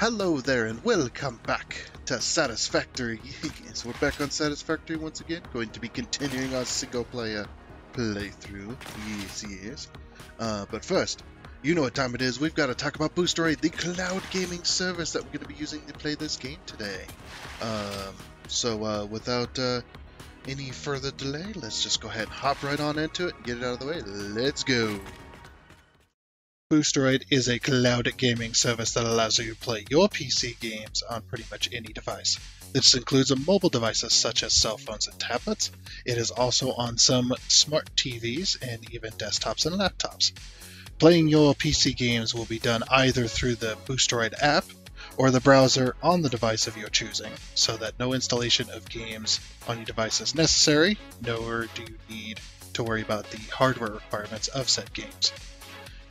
Hello there and welcome back to Satisfactory. so we're back on Satisfactory once again, going to be continuing our single player playthrough. Yes, yes. Uh, but first, you know what time it is. We've got to talk about Boosteroid, the cloud gaming service that we're going to be using to play this game today. Um, so uh, without uh, any further delay, let's just go ahead and hop right on into it and get it out of the way. Let's go. Boosteroid is a cloud gaming service that allows you to play your PC games on pretty much any device. This includes mobile devices such as cell phones and tablets. It is also on some smart TVs and even desktops and laptops. Playing your PC games will be done either through the Boosteroid app or the browser on the device of your choosing, so that no installation of games on your device is necessary, nor do you need to worry about the hardware requirements of said games.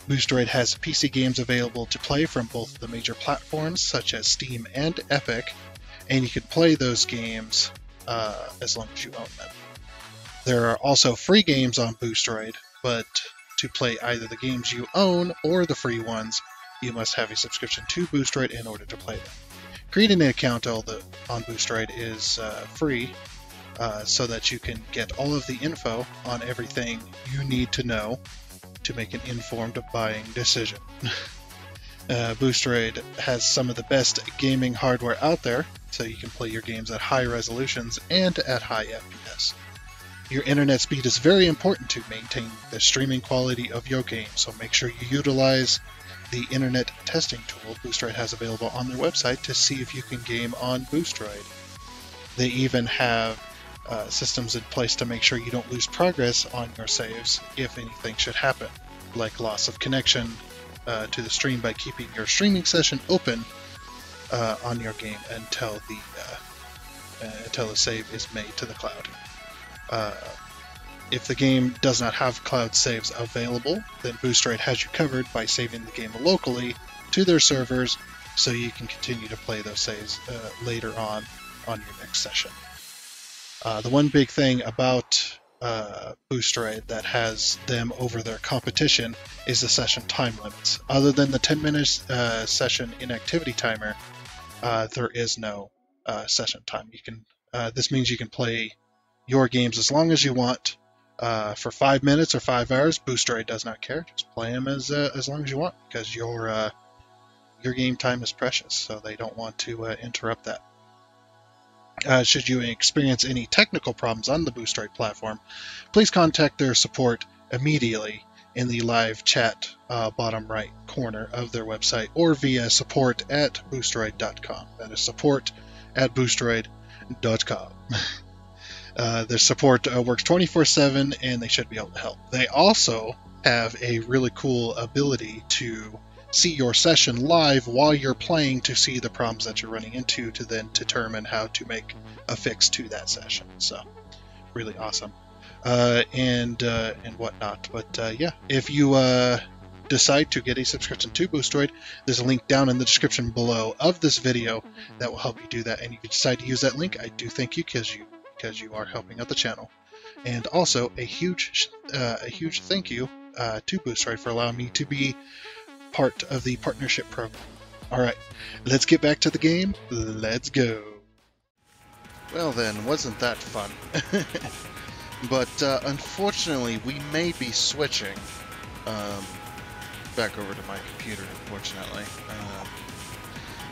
Boosteroid has PC games available to play from both the major platforms such as Steam and Epic, and you can play those games uh, as long as you own them. There are also free games on Boosteroid, but to play either the games you own or the free ones, you must have a subscription to Boosteroid in order to play them. Creating an account on Boosteroid is uh, free, uh, so that you can get all of the info on everything you need to know to make an informed buying decision. uh, Boosteroid has some of the best gaming hardware out there, so you can play your games at high resolutions and at high FPS. Your internet speed is very important to maintain the streaming quality of your game, so make sure you utilize the internet testing tool Boosteroid has available on their website to see if you can game on Boosteroid. They even have uh, systems in place to make sure you don't lose progress on your saves if anything should happen, like loss of connection uh, to the stream by keeping your streaming session open uh, on your game until the uh, uh, until the save is made to the cloud. Uh, if the game does not have cloud saves available, then Boosteroid has you covered by saving the game locally to their servers so you can continue to play those saves later on on your next session. Uh, the one big thing about uh, Boosteroid that has them over their competition is the session time limits. Other than the 10 minute uh, session inactivity timer, uh, there is no uh, session time. You can. Uh, this means you can play your games as long as you want. For five minutes or five hours, Boosteroid does not care. Just play them as as long as you want because your your game time is precious. So they don't want to interrupt that. Uh, should you experience any technical problems on the Boosteroid platform, please contact their support immediately in the live chat uh, bottom right corner of their website or via support at boosteroid.com. That is support at boosteroid.com. uh, their support uh, works 24 7 and they should be able to help. They also have a really cool ability to see your session live while you're playing to see the problems that you're running into to then determine how to make a fix to that session. So, really awesome. Uh, and uh, and whatnot. But uh, yeah, if you uh, decide to get a subscription to Boosteroid, there's a link down in the description below of this video that will help you do that. And if you decide to use that link, I do thank you because you because you are helping out the channel. And also a huge uh, a huge thank you uh, to Boosteroid for allowing me to be part of the partnership program. Alright, let's get back to the game. Let's go. Well then, wasn't that fun? but uh, unfortunately, we may be switching um, back over to my computer, unfortunately. Uh,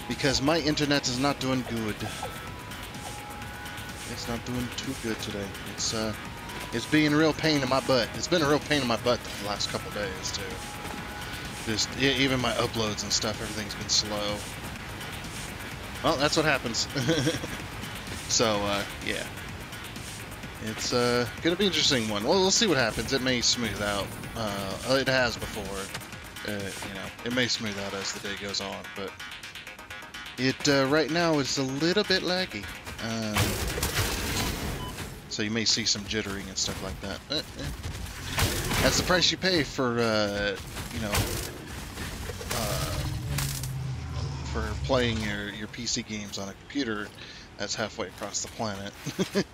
because my internet is not doing good. It's not doing too good today. It's uh, it's being a real pain in my butt. It's been a real pain in my butt the last couple days too. Just even my uploads and stuff, everything's been slow. Well, that's what happens. so uh, yeah, it's uh, gonna be an interesting one. Well, we'll see what happens. It may smooth out. Uh, it has before. Uh, you know, it may smooth out as the day goes on, but it uh, right now is a little bit laggy. Um, so you may see some jittering and stuff like that. Eh. That's the price you pay for, uh, you know, for playing your, your PC games on a computer that's halfway across the planet.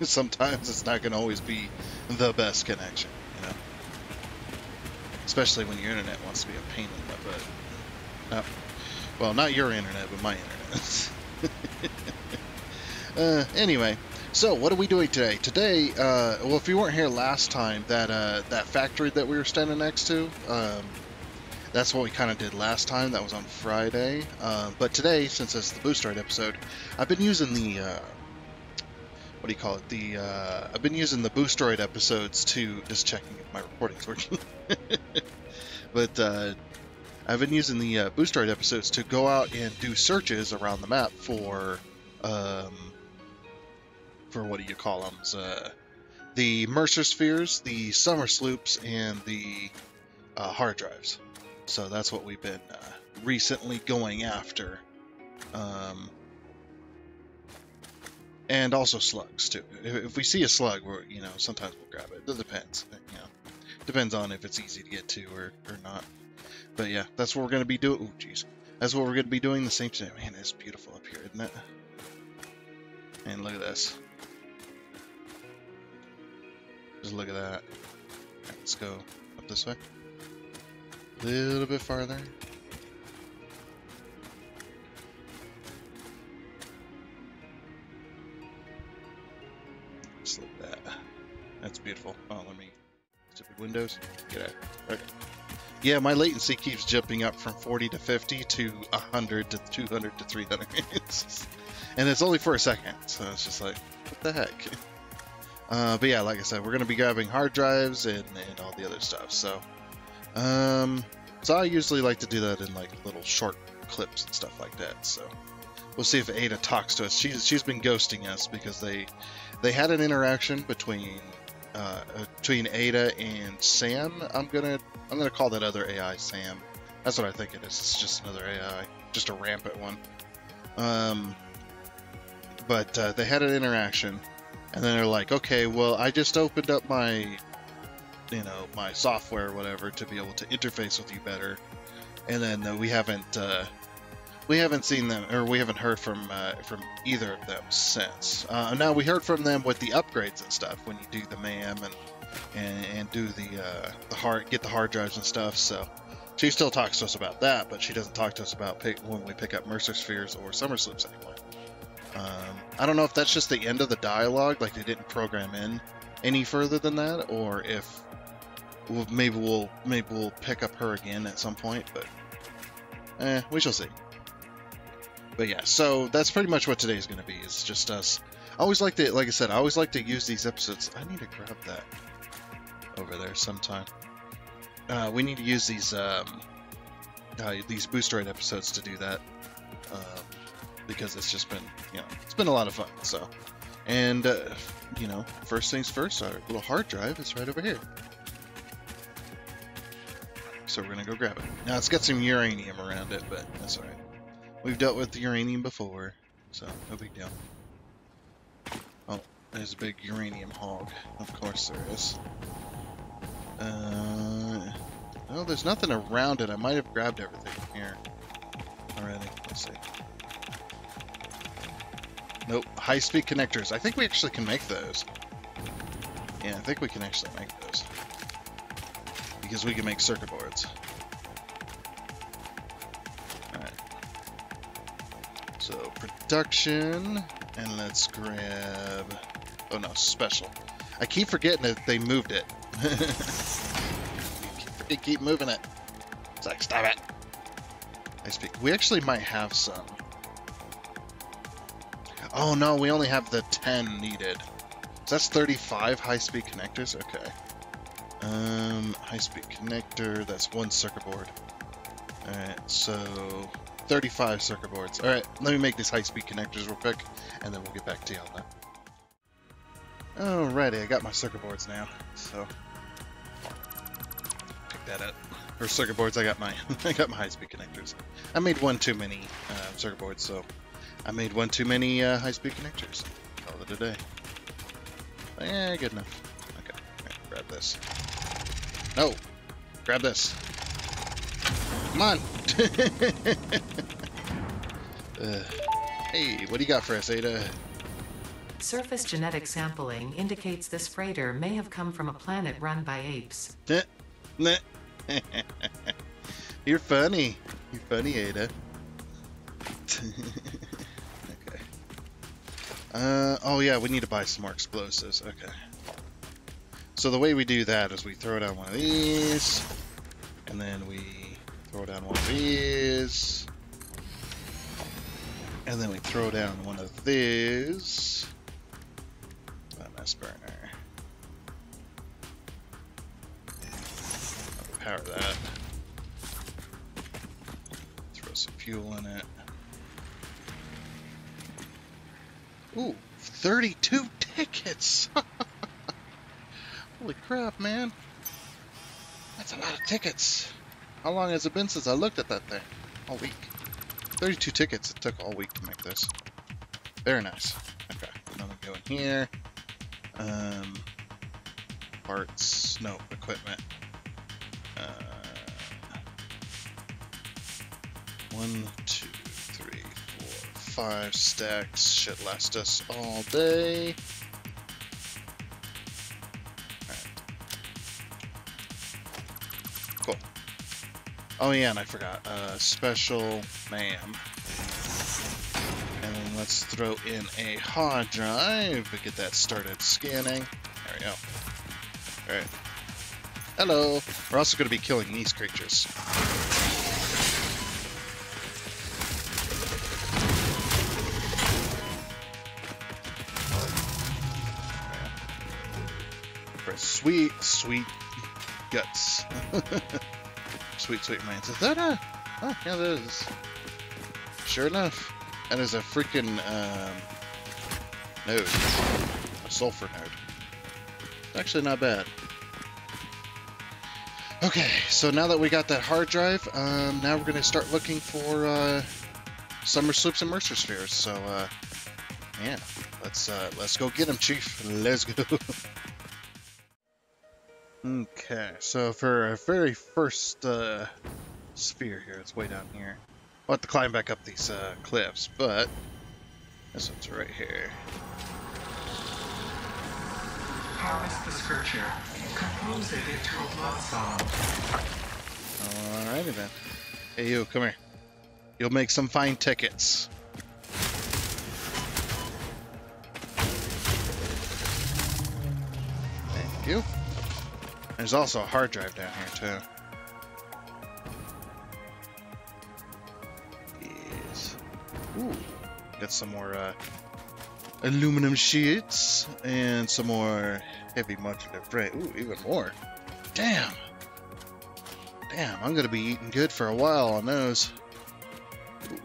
Sometimes it's not going to always be the best connection, you know? Especially when your internet wants to be a pain in the butt. Well, not your internet, but my internet. uh, anyway, so what are we doing today? Today, uh, well, if you weren't here last time, that uh, that factory that we were standing next to, um, that's what we kind of did last time. That was on Friday. Uh, but today, since it's the Boosteroid episode, I've been using the uh, what do you call it? The uh, I've been using the Boosteroid episodes to just checking if my recording's working. but uh, I've been using the uh, Boosteroid episodes to go out and do searches around the map for um, for what do you call them? Uh, the Mercer spheres, the Somersloops, and the uh, hard drives. So that's what we've been uh, recently going after. Um, and also slugs too. If we see a slug, we're you know sometimes we'll grab it. It depends. You know, depends on if it's easy to get to or, or not. But yeah, that's what we're gonna be doing. Oh jeez, that's what we're gonna be doing. The same thing. Man, it's beautiful up here, isn't it? And look at this. Just look at that. Right, let's go up this way. A little bit farther. Just that. That's beautiful. Oh, let me. Stupid windows. Get out. Okay. Yeah, my latency keeps jumping up from 40 to 50 to 100 to 200 to 300. and it's only for a second, so it's just like, what the heck? Uh, but yeah, like I said, we're going to be grabbing hard drives and, and all the other stuff. So, um, so I usually like to do that in like little short clips and stuff like that. So we'll see if Ada talks to us. She's she's been ghosting us because they they had an interaction between uh, between Ada and Sam. I'm gonna I'm gonna call that other AI Sam. That's what I think it is. It's just another AI, just a rampant one. Um, but uh, they had an interaction and then they're like, okay, well, I just opened up my, you know, my software or whatever to be able to interface with you better. And then uh, we haven't, uh, we haven't seen them, or we haven't heard from uh, from either of them since. Uh, now we heard from them with the upgrades and stuff when you do the MAM and and, and do the uh, the hard get the hard drives and stuff. So she still talks to us about that, but she doesn't talk to us about pick, when we pick up Mercer spheres or Somersloops anymore. Um, I don't know if that's just the end of the dialogue, like they didn't program in any further than that, or if maybe we'll maybe we'll pick up her again at some point. But eh, we shall see. But yeah, so that's pretty much what today's going to be. It's just us. I always like to, like I said, I always like to use these episodes. I need to grab that over there sometime. Uh, we need to use these um, uh, these Boosteroid episodes to do that. Um, because it's just been, you know, it's been a lot of fun. So, and uh, you know, first things first, our little hard drive is right over here. So we're gonna go grab it. Now it's got some uranium around it, but that's alright. We've dealt with uranium before, so no big deal. Oh, there's a big uranium hog. Of course there is. Uh, well, there's nothing around it. I might have grabbed everything here already. Let's see. Nope, high-speed connectors. I think we actually can make those. Yeah, I think we can actually make those. Because we can make circuit boards. Alright. So, production, and let's grab... Oh no, special. I keep forgetting that they moved it. they keep moving it. It's like, stop it. I speak. We actually might have some. Oh no, we only have the 10 needed. So that's 35 high-speed connectors? Okay. Um, high-speed connector, that's one circuit board. Alright, so 35 circuit boards. Alright, let me make these high-speed connectors real quick, and then we'll get back to you on that. Alrighty, I got my circuit boards now, so pick that up. For circuit boards, I got my I got my high-speed connectors. I made one too many uh, circuit boards, so I made one too many uh, high-speed connectors. Call it a day. Yeah, good enough. Okay, right, grab this. No! Grab this. Come on! uh, hey, what do you got for us, Ada? Surface genetic sampling indicates this freighter may have come from a planet run by apes. You're funny. You're funny, Ada. okay. Uh, oh yeah, we need to buy some more explosives. Okay. So the way we do that is we throw down one of these, and then we throw down one of these, and then we throw down one of these. MS burner. Power that. Throw some fuel in it. Ooh, 32 tickets! Holy crap, man. That's a lot of tickets. How long has it been since I looked at that thing? All week. 32 tickets. It took all week to make this. Very nice. Okay, another go in here. Um, parts. No, equipment. Uh, one, two, three, four, five stacks. Should last us all day. Oh yeah, and I forgot. Uh, special MAM. And then let's throw in a hard drive to get that started scanning. There we go. Alright. Hello! We're also going to be killing these creatures. For sweet, sweet guts. Sweet, sweet mines. Is that a... Oh, yeah, that is. Sure enough. That is a freaking, um, node. A sulfur node. Actually not bad. Okay, so now that we got that hard drive, um, now we're going to start looking for, uh, somersloops and mercer spheres. So, uh, yeah, let's, uh, let's go get them, Chief. Let's go. Okay, so for our very first uh, sphere here, it's way down here. I'll have to climb back up these uh, cliffs, but this one's right here. Harvest the scripture. Compose it into a blood song. Alrighty then. Hey you, come here. You'll make some fine tickets. Thank you. There's also a hard drive down here, too. Yes. Ooh. Got some more uh, aluminum sheets and some more heavy modular frame. Ooh, even more. Damn. Damn, I'm gonna be eating good for a while on those. Ooh,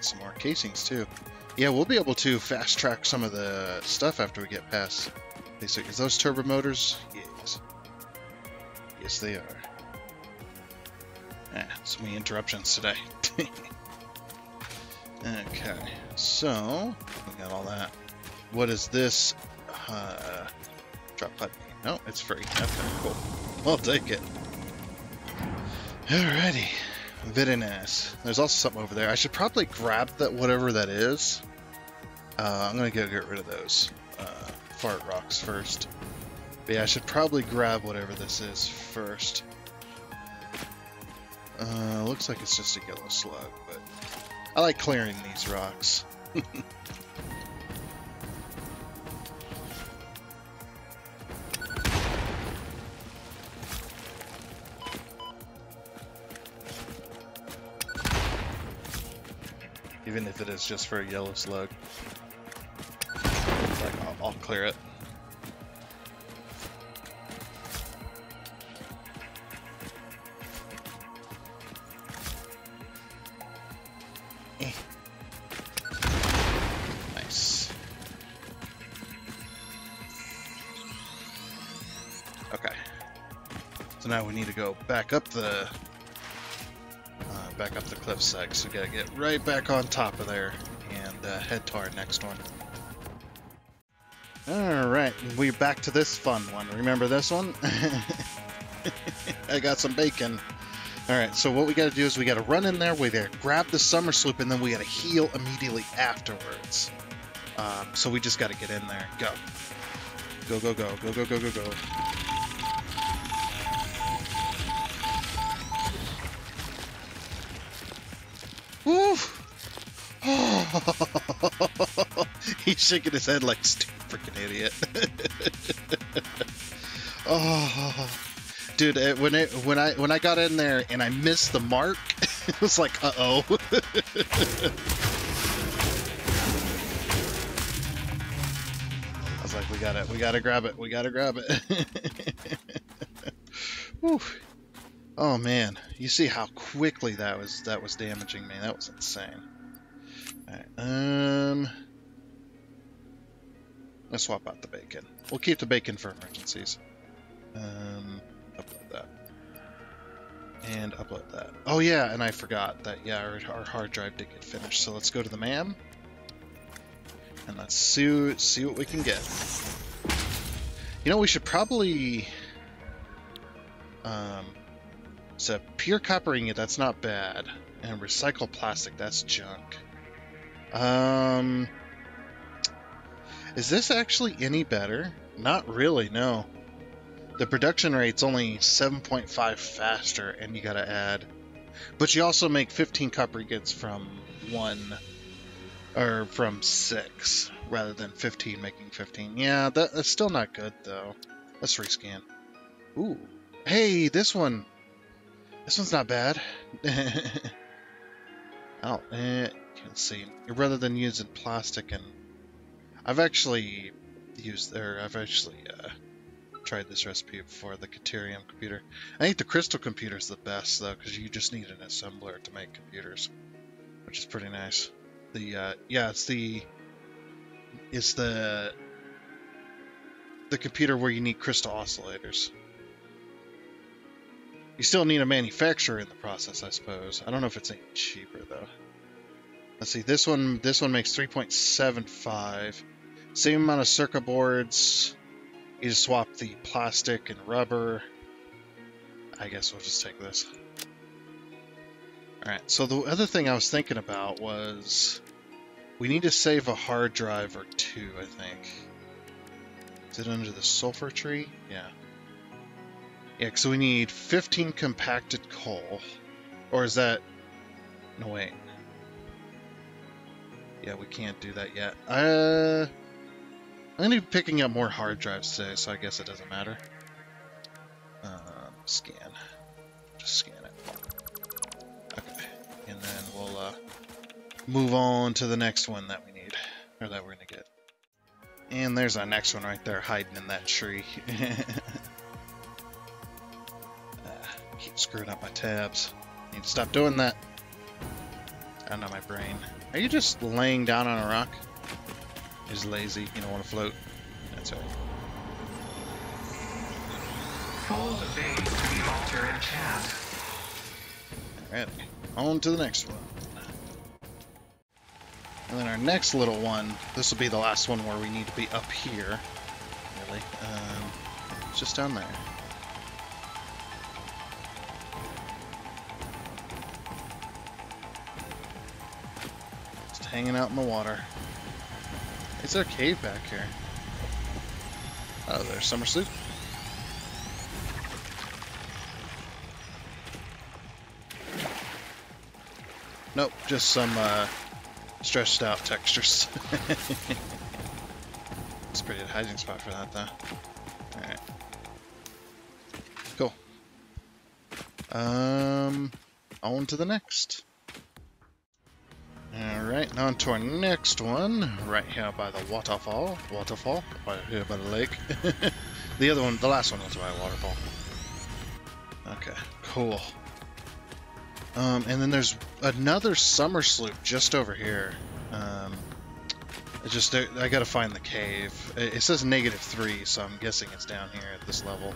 some more casings too. Yeah, we'll be able to fast track some of the stuff after we get past. Basic. Is those turbo motors? Yes. Yes, they are. Ah, so many interruptions today. okay, so we got all that. What is this? Uh, drop pod. No, it's free. Okay, cool. I'll take it. Alrighty. Nice. There's also something over there. I should probably grab that whatever that is. Uh, I'm gonna go get rid of those uh, fart rocks first. But yeah, I should probably grab whatever this is first. Uh, looks like it's just a yellow slug, but I like clearing these rocks. Even if it is just for a yellow slug. Like, I'll, I'll clear it. We need to go back up the uh, back up the cliffside. So we gotta get right back on top of there and uh, head to our next one. All right, we're back to this fun one. Remember this one? I got some bacon. All right, so what we got to do is we got to run in there, we got to grab the somersloop, and then we got to heal immediately afterwards. Um, so we just got to get in there. Go. Go, go, go, go, go, go, go, go. he's shaking his head like stupid freaking idiot. oh, dude, it, when it when I when I got in there and I missed the mark, it was like, uh oh. I was like, we got it, we gotta grab it, we gotta grab it. Whew. Oh man, you see how quickly that was that was damaging me. That was insane. Um let's swap out the bacon. We'll keep the bacon for emergencies. Um upload that. And upload that. Oh yeah, and I forgot that yeah, our, our hard drive did get finished. So let's go to the MAM. And let's see see what we can get. You know, we should probably um so pure copper ingot, that's not bad. And recycled plastic, that's junk. Um, is this actually any better? Not really, no. The production rate's only 7.5 faster, and you gotta add. But you also make 15 copper from one, or from six, rather than 15 making 15. Yeah, that, that's still not good, though. Let's rescan. Ooh. Hey, this one this one's not bad. oh, eh, can't see. Rather than using plastic and... I've actually used, or I've actually uh, tried this recipe before, the Caterium computer. I think the Crystal computer is the best, though, because you just need an assembler to make computers, which is pretty nice. The, uh, yeah, it's the, it's the, the computer where you need crystal oscillators. You still need a manufacturer in the process, I suppose. I don't know if it's any cheaper though. Let's see. This one, this one makes 3.75. Same amount of circuit boards. You just swap the plastic and rubber. I guess we'll just take this. Alright, so the other thing I was thinking about was we need to save a hard drive or two, I think. Is it under the sulfur tree? Yeah. Yeah, so we need 15 compacted coal. Or is that... No, wait. Yeah, we can't do that yet. Uh, I'm going to be picking up more hard drives today, so I guess it doesn't matter. Um, scan. Just scan it. Okay. And then we'll uh, move on to the next one that we need. Or that we're going to get. And there's our next one right there, hiding in that tree. keep screwing up my tabs. Need to stop doing that. I know my brain. Are you just laying down on a rock? Is lazy, you don't want to float. That's right. Follow the to the altar and chat. Alright, on to the next one. And then our next little one, this will be the last one where we need to be up here. Really. Um, it's just down there. Just hanging out in the water. Is there a cave back here? Oh, there's summer soup. Nope, just some uh, stretched out textures. it's a pretty good hiding spot for that, though. Alright. Cool. Um, on to the next. Alright, on to our next one, right here by the waterfall. Waterfall, right here by the lake. the other one, the last one was by a waterfall. Okay, cool. Um, and then there's another somersloop just over here. Um, just, I gotta find the cave. It says negative three, so I'm guessing it's down here at this level.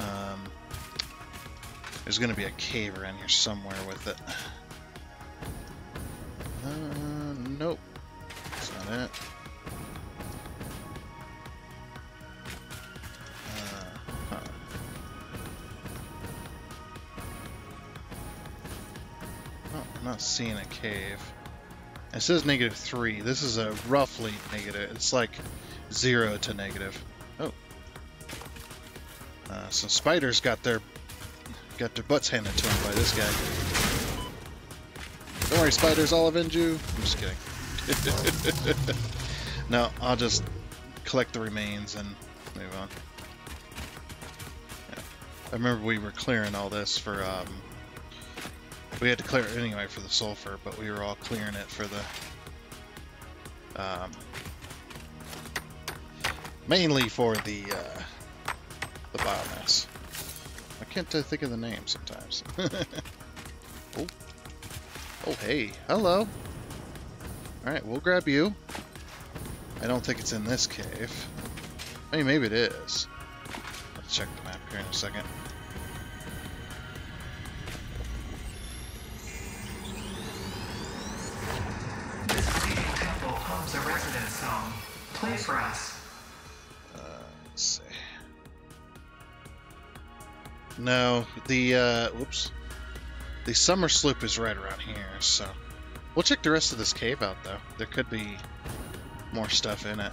Um, there's gonna be a cave around here somewhere with it. Cave. It says negative three. This is a roughly negative. It's like zero to negative. Oh. Uh, so spiders got their got their butts handed to them by this guy. Don't worry, spiders, I'll avenge you. I'm just kidding. no, I'll just collect the remains and move on. Yeah. I remember we were clearing all this for, um, we had to clear it anyway for the sulfur, but we were all clearing it for the, um, mainly for the, uh, the biomass. I can't uh, think of the name sometimes. oh. Oh, hey. Hello. Alright, we'll grab you. I don't think it's in this cave. I mean, maybe it is. Let's check the map here in a second. For us. Uh, let's see. No, the, uh, whoops. The somersloop is right around here, so... We'll check the rest of this cave out, though. There could be more stuff in it.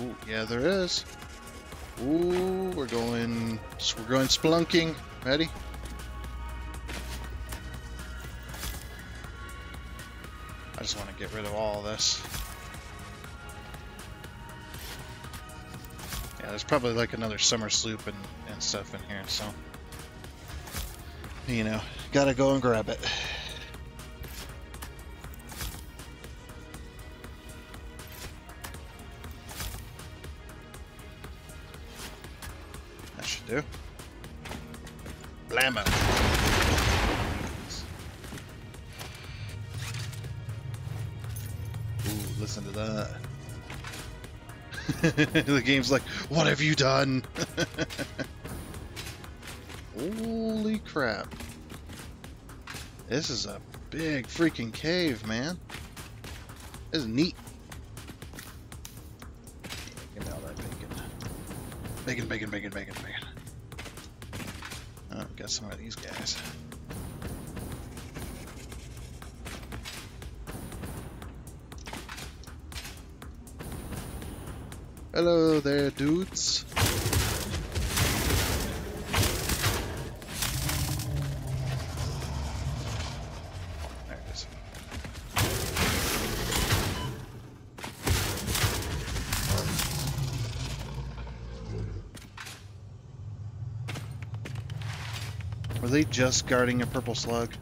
Ooh, yeah, there is. Ooh, we're going... We're going spelunking. Ready? I just want to get rid of all this. Yeah, there's probably like another somersloop and, and stuff in here, so... You know, gotta go and grab it. That should do. Blammo. Ooh, listen to that. the game's like, what have you done? Holy crap. This is a big freaking cave, man. This is neat. Get all that bacon. Bacon, bacon, bacon, bacon, bacon. Oh, got some of these guys. Hello there, dudes. There. Were they just guarding a purple slug?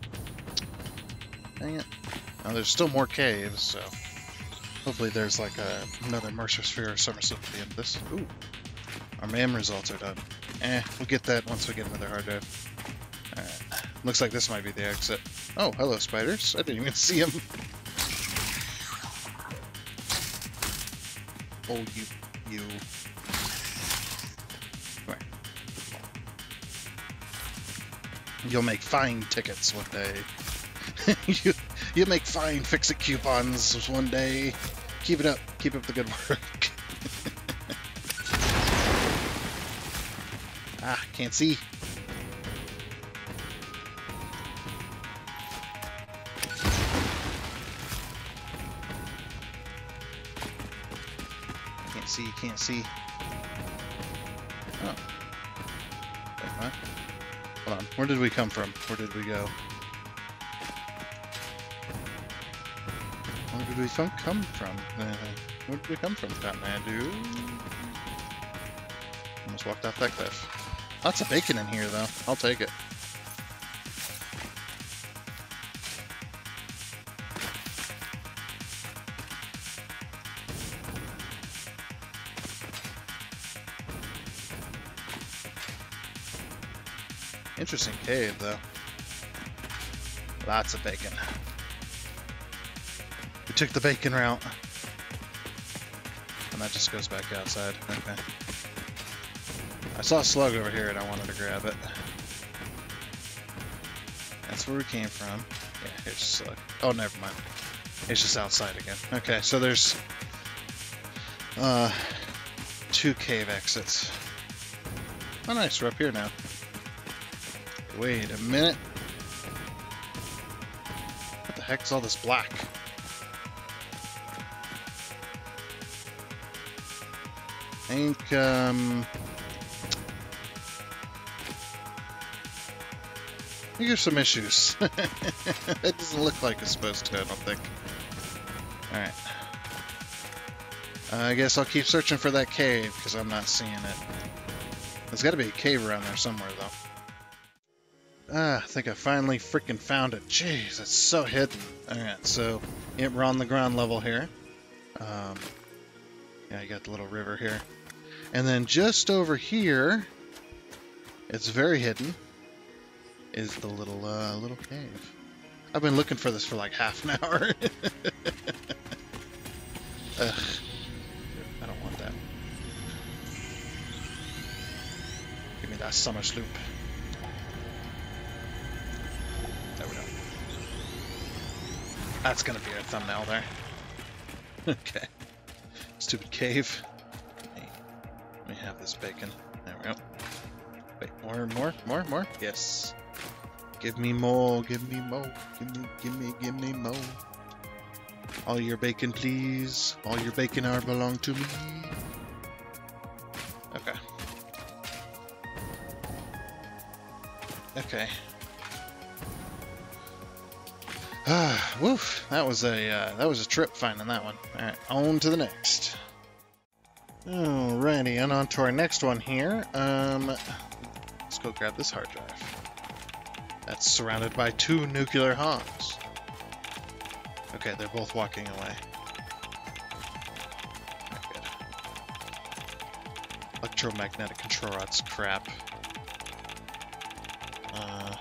Dang it. Now there's still more caves, so hopefully there's like a, another Mercer Sphere or Somerset at the end of this. Ooh. Our MAM results are done. Eh, we'll get that once we get another hard drive. Alright. Looks like this might be the exit. Oh, hello, spiders. I didn't even see them. Oh, you, you. Come here. You'll make fine tickets one day. you, you'll make fine fix-it coupons one day. Keep it up. Keep up the good work. ah, can't see. Can't see, can't see. Oh. Wait, what? Hold on. Where did we come from? Where did we go? We come from? Where did we come from, Kathmandu? Almost walked off that cliff. Lots of bacon in here, though. I'll take it. Interesting cave, though. Lots of bacon. Took the bacon route. And that just goes back outside. Okay. I saw a slug over here and I wanted to grab it. That's where we came from. Yeah, here's a slug. Oh, never mind. It's just outside again. Okay, so there's uh, two cave exits. Oh, nice. We're up here now. Wait a minute. What the heck is all this black? I think, um... Here's some issues. it doesn't look like it's supposed to, I don't think. Alright. Uh, I guess I'll keep searching for that cave, because I'm not seeing it. There's got to be a cave around there somewhere, though. Ah, I think I finally freaking found it. Jeez, that's so hidden. Alright, so yeah, we're on the ground level here. Um, yeah, you got the little river here. And then just over here, it's very hidden, is the little uh, little cave. I've been looking for this for like half an hour. Ugh. I don't want that. Give me that somersloop. There we go. That's gonna be our thumbnail there. okay. Stupid cave. This bacon. There we go. Wait, more, more, more, more? Yes. Give me more, give me more, give me, give me, give me more. All your bacon, please. All your bacon are belong to me. Okay. Okay. Ah, woof. That was a uh, that was a trip finding that one. All right, on to the next. Alrighty, and on to our next one here. Um, let's go grab this hard drive. That's surrounded by two nuclear hogs. Okay, they're both walking away. Electromagnetic control rods, crap. Uh...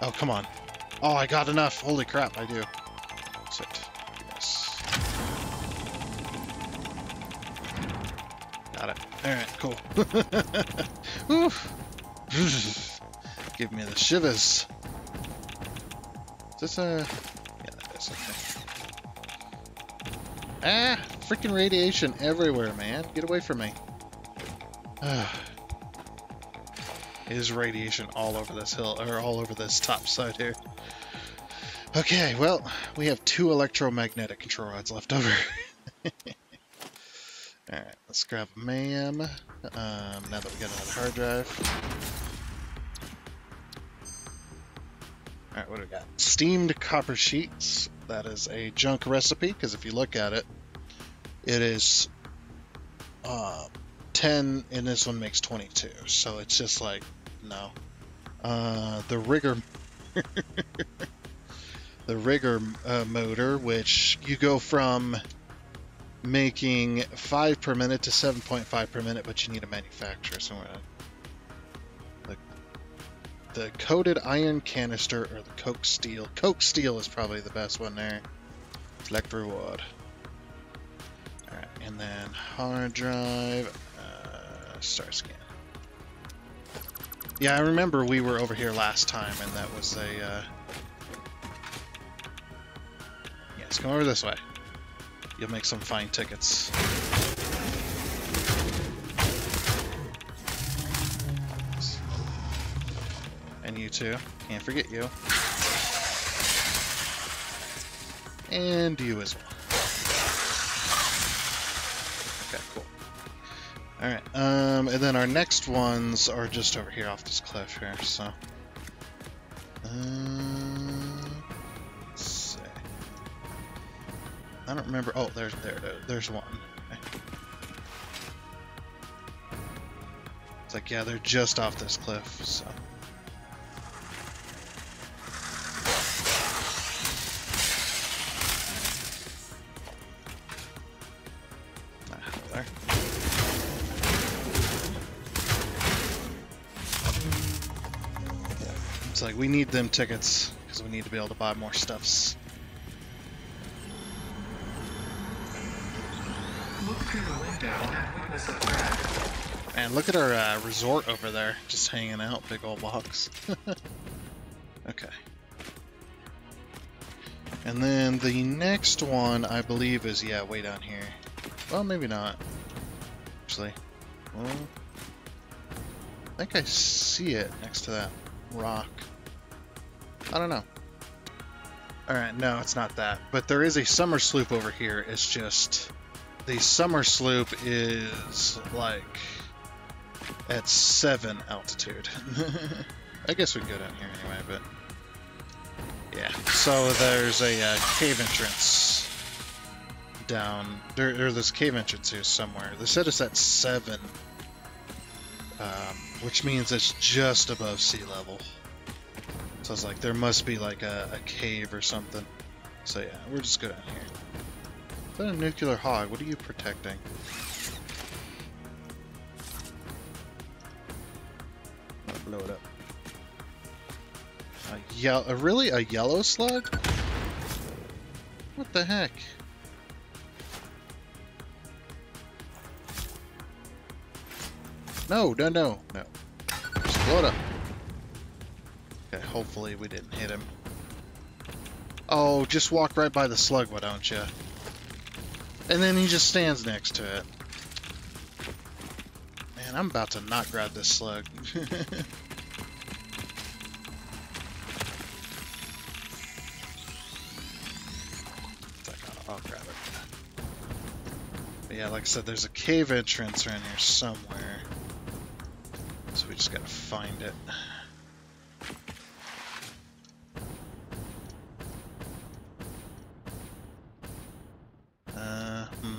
Oh, come on. Oh, I got enough. Holy crap, I do. Give me the shivers. Is this a... Yeah, that is okay. Ah! Freaking radiation everywhere, man. Get away from me. is radiation all over this hill, or all over this top side here. Okay, well, we have two electromagnetic control rods left over. Alright, let's grab MAM, um, now that we got another hard drive. Alright, what do we got? Steamed copper sheets. That is a junk recipe, because if you look at it, it is uh, 10, and this one makes 22. So it's just like, no. Uh, the Rigor... the Rigor uh, motor, which you go from making 5 per minute to 7.5 per minute, but you need a manufacturer, so we're gonna the coated iron canister or the coke steel. Coke steel is probably the best one there. Select reward. Alright, and then hard drive, uh, start scan. Yeah, I remember we were over here last time and that was a, uh... Yes, come over this way. You'll make some fine tickets. And you too. Can't forget you. And you as well. Okay, cool. Alright, um, and then our next ones are just over here off this cliff here, so... Uh, I don't remember... Oh, there's, there, there's one. It's like, yeah, they're just off this cliff, so... It's like we need them tickets because we need to be able to buy more stuffs. And. And look at our uh, resort over there, just hanging out, big old box. okay. And then the next one, I believe, is, yeah, way down here. Well, maybe not. Actually. Well, I think I see it next to that rock. I don't know. Alright, no, it's not that. But there is a somersloop over here. It's just... The somersloop is, like... at 7 altitude. I guess we can go down here anyway, but... Yeah, so there's a uh, cave entrance down... There, there's a cave entrance here somewhere. They said it's at 7, um, which means it's just above sea level. So I was like, there must be like a, a cave or something. So yeah, we're just going down here. That a nuclear hog? What are you protecting? I'll blow it up. A yellow, a really a yellow slug? What the heck? No, no, no, no. Just blow it up. Okay, hopefully we didn't hit him. Oh, just walk right by the slug, why don't you? And then he just stands next to it. Man, I'm about to not grab this slug. I'll grab it. But yeah, like I said, there's a cave entrance around here somewhere. So we just gotta find it. Uh, hmm.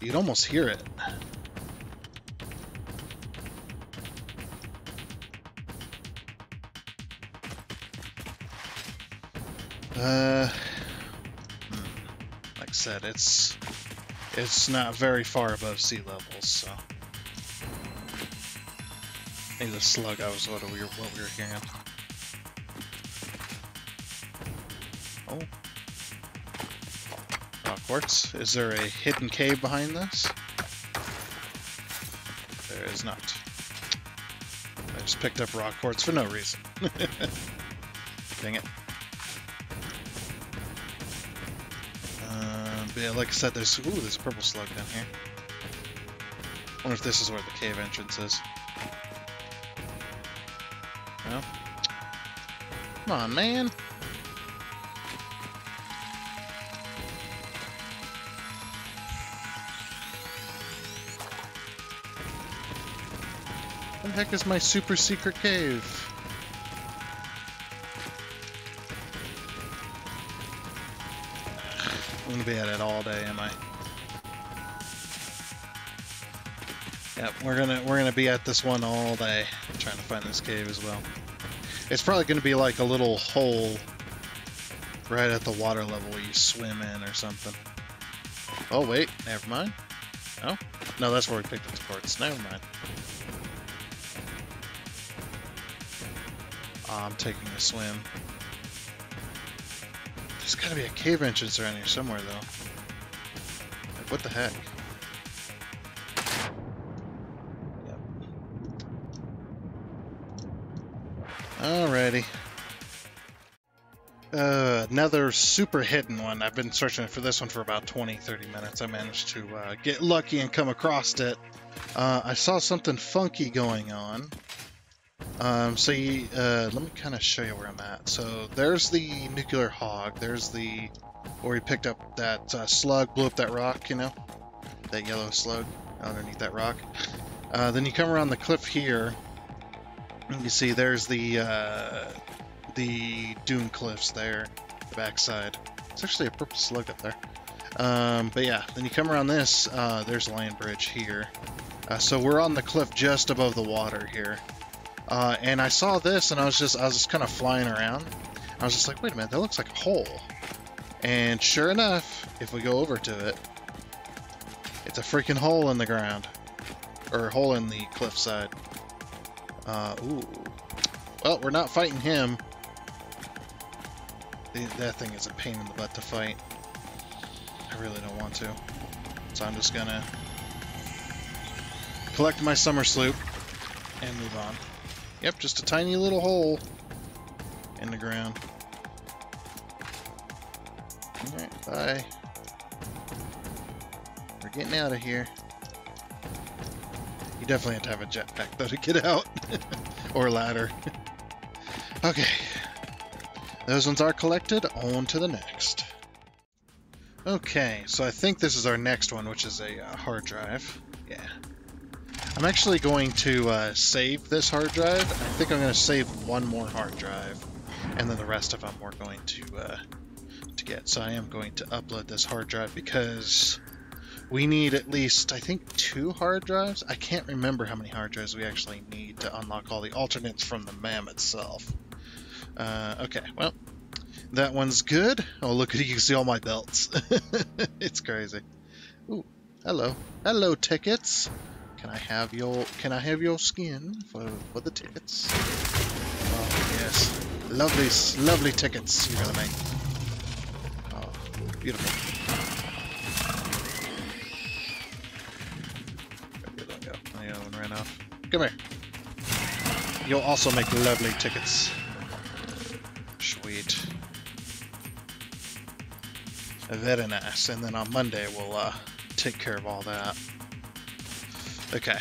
You'd almost hear it. Uh, hmm. like I said, it's it's not very far above sea level, so. Maybe the slug I was what we were what we were hearing. Quartz. Is there a hidden cave behind this? There is not. I just picked up rock quartz for no reason. Dang it. Uh, yeah, like I said, there's ooh, there's a purple slug down here. wonder if this is where the cave entrance is. No. Come on, man. Heck is my super secret cave? I'm gonna be at it all day, am I? Yep, we're gonna we're gonna be at this one all day, trying to find this cave as well. It's probably gonna be like a little hole right at the water level where you swim in or something. Oh wait, never mind. No, no, that's where we picked up the quartz. Never mind. I'm taking a swim. There's gotta be a cave entrance around here somewhere, though. Like, what the heck? Yep. Alrighty. Uh, another super hidden one. I've been searching for this one for about 20, 30 minutes. I managed to uh, get lucky and come across it. Uh, I saw something funky going on. Um, so you, uh, let me kind of show you where I'm at. So there's the nuclear hog. There's the where we picked up that uh, slug, blew up that rock. You know, that yellow slug underneath that rock. Uh, then you come around the cliff here. And you see there's the uh, the dune cliffs there, the backside. It's actually a purple slug up there. Um, but yeah, then you come around this. Uh, there's a land bridge here. Uh, so we're on the cliff just above the water here. Uh, and I saw this, and I was just I was just kind of flying around. I was just like, wait a minute, that looks like a hole. And sure enough, if we go over to it, it's a freaking hole in the ground, or hole in the cliffside. Uh, ooh. Well, we're not fighting him. The, that thing is a pain in the butt to fight. I really don't want to. So I'm just gonna collect my somersloop and move on. Yep, just a tiny little hole in the ground. Alright, bye. We're getting out of here. You definitely have to have a jetpack though to get out. or ladder. okay. Those ones are collected. On to the next. Okay, so I think this is our next one, which is a uh, hard drive. Yeah. I'm actually going to uh, save this hard drive. I think I'm going to save one more hard drive, and then the rest of them we're going to uh, to get. So I am going to upload this hard drive because we need at least, I think, two hard drives. I can't remember how many hard drives we actually need to unlock all the alternates from the MAM itself. Uh, okay, well, that one's good. Oh, look at you can see all my belts. it's crazy. Ooh, hello, hello, tickets. Can I have your Can I have your skin for for the tickets? Oh yes, lovely, lovely tickets you're gonna make. Oh, beautiful. Where'd the other one go? The other one ran off. Come here. You'll also make lovely tickets. Sweet. Very nice. And then on Monday we'll uh, take care of all that. Okay.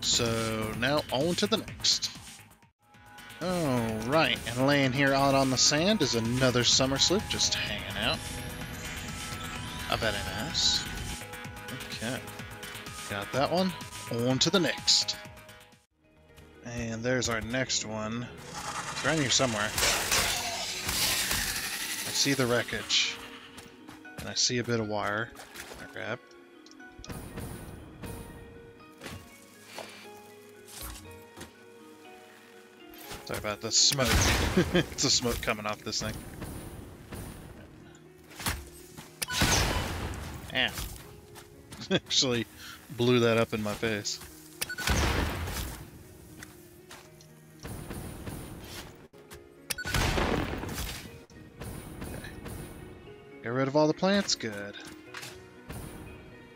So now on to the next. Alright, and laying here out on the sand is another somersloop just hanging out. A very nice. Okay. Got that one. On to the next. And there's our next one. It's around here somewhere. I see the wreckage. And I see a bit of wire. I grab. Sorry about the smoke. it's the smoke coming off this thing. Ow. Actually blew that up in my face. Okay. Get rid of all the plants? Good.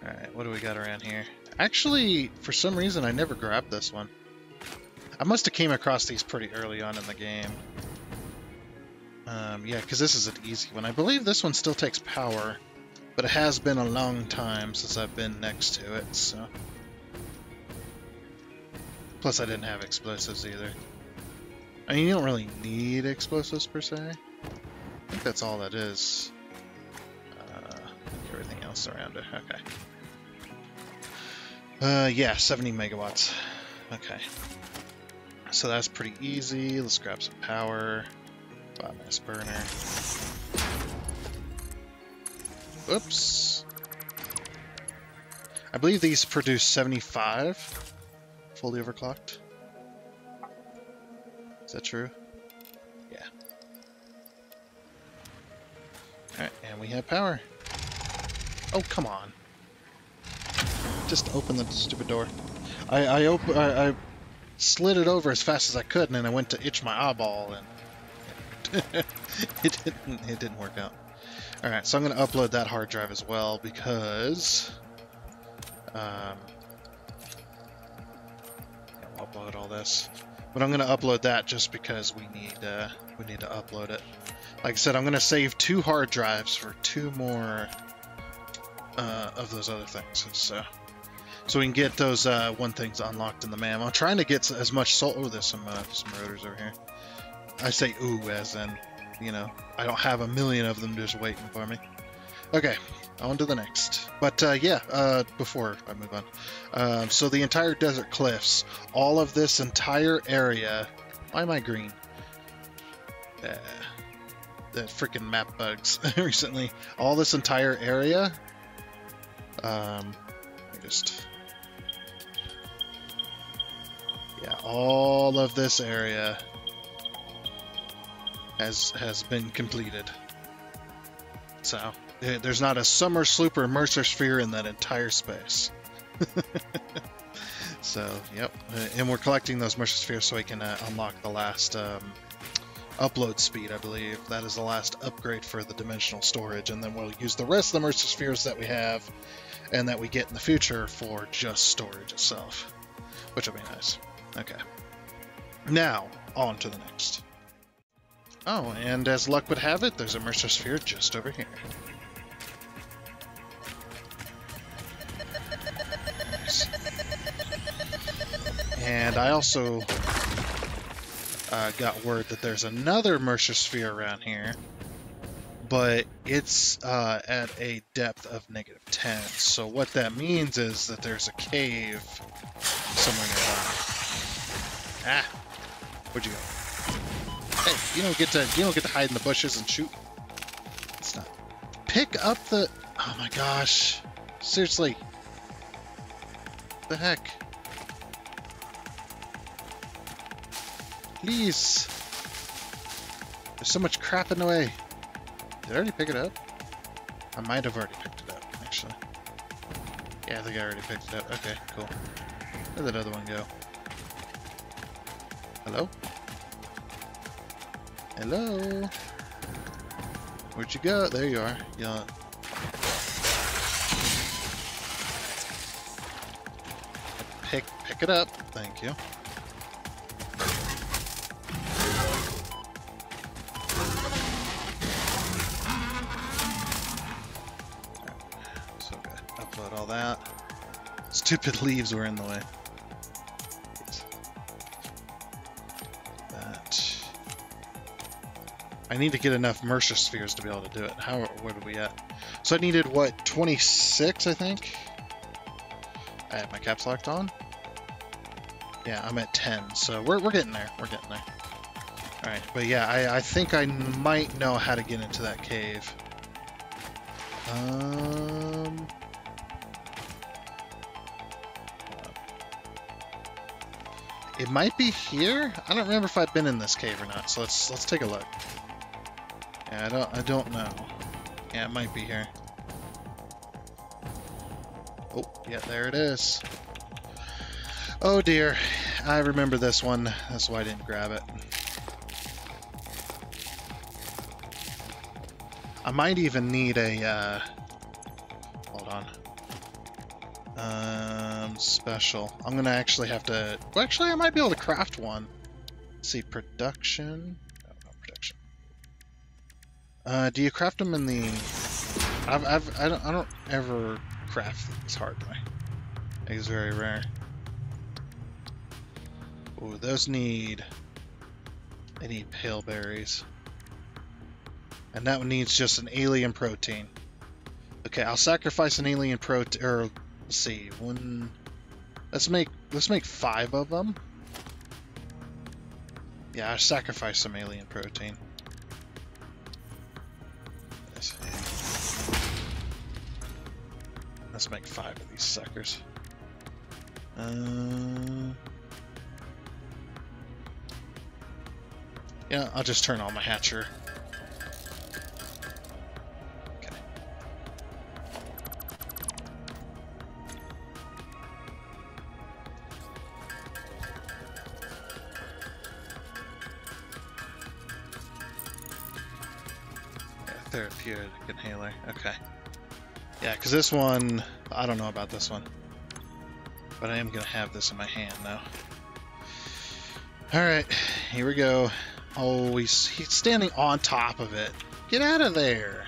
Alright, what do we got around here? Actually, for some reason, I never grabbed this one. I must have came across these pretty early on in the game. Um, yeah, because this is an easy one. I believe this one still takes power, but it has been a long time since I've been next to it, so... Plus I didn't have explosives either. I mean, you don't really need explosives per se. I think that's all that is. Uh, everything else around it, okay. Uh, yeah, 70 megawatts. Okay. So that's pretty easy. Let's grab some power. Biomass burner. Oops. I believe these produce 75 fully overclocked. Is that true? Yeah. Alright, and we have power. Oh, come on. Just open the stupid door. I I, op I, I slid it over as fast as I could, and then I went to itch my eyeball, and it didn't it didn't work out. All right, so I'm going to upload that hard drive as well because um, I'll upload all this, but I'm going to upload that just because we need uh, we need to upload it. Like I said, I'm going to save two hard drives for two more uh, of those other things. So. So we can get those uh, one things unlocked in the MAM. I'm trying to get as much salt. Oh, there's some uh, some rotors over here. I say ooh as in, you know, I don't have a million of them just waiting for me. Okay, on to the next. But uh, yeah, uh, before I move on. Um, so the entire Desert Cliffs, all of this entire area. Why am I green? Uh, the freaking map bugs recently. All this entire area. Um, just yeah, all of this area has has been completed. So there's not a somersloop mercer sphere in that entire space. so yep, and we're collecting those mercer spheres so we can uh, unlock the last um, upload speed. I believe that is the last upgrade for the dimensional storage, and then we'll use the rest of the mercer spheres that we have and that we get in the future for just storage itself, which will be nice. Okay. Now, on to the next. Oh, and as luck would have it, there's a Mercer Sphere just over here. And I also uh, got word that there's another Mercer Sphere around here, but it's uh, at a depth of negative 10. So what that means is that there's a cave somewhere nearby. Ah, where'd you go? Hey, you don't get to you don't get to hide in the bushes and shoot. Stop. Pick up the. Oh my gosh! Seriously. The heck? Please. There's so much crap in the way. Did I already pick it up? I might have already picked it up, actually. Yeah, I think I already picked it up. Okay, cool. Where'd that other one go? Hello? Hello? Where'd you go? There you are. Yeah. Pick, pick it up. Thank you. So good. Upload all that. Stupid leaves were in the way. I need to get enough Mercer spheres to be able to do it. How? What are we at? So I needed what? 26, I think. I have my caps locked on. Yeah, I'm at 10, so we're we're getting there. We're getting there. All right, but yeah, I I think I might know how to get into that cave. Um. It might be here. I don't remember if I've been in this cave or not. So let's let's take a look. Yeah, I don't I don't know. Yeah, it might be here. Oh, yeah, there it is. Oh dear, I remember this one. That's why I didn't grab it. I might even need a. Uh, hold on. Um, special. I'm gonna actually have to. Well, actually, I might be able to craft one. Let's see, production. Uh, do you craft them in the? I've, I've, I don't, I don't ever craft these hardly. It's very rare. Oh, those need. They need pale berries. And that one needs just an alien protein. Okay, I'll sacrifice an alien protein. Or let's see, one. Let's make let's make five of them. Yeah, I sacrifice some alien protein. Let's make five of these suckers. Uh, yeah, I'll just turn on my hatcher. Okay. Therapeutic inhaler. Okay. Yeah, because this one, I don't know about this one. But I am going to have this in my hand now. Alright, here we go. Oh, he's, he's standing on top of it. Get out of there!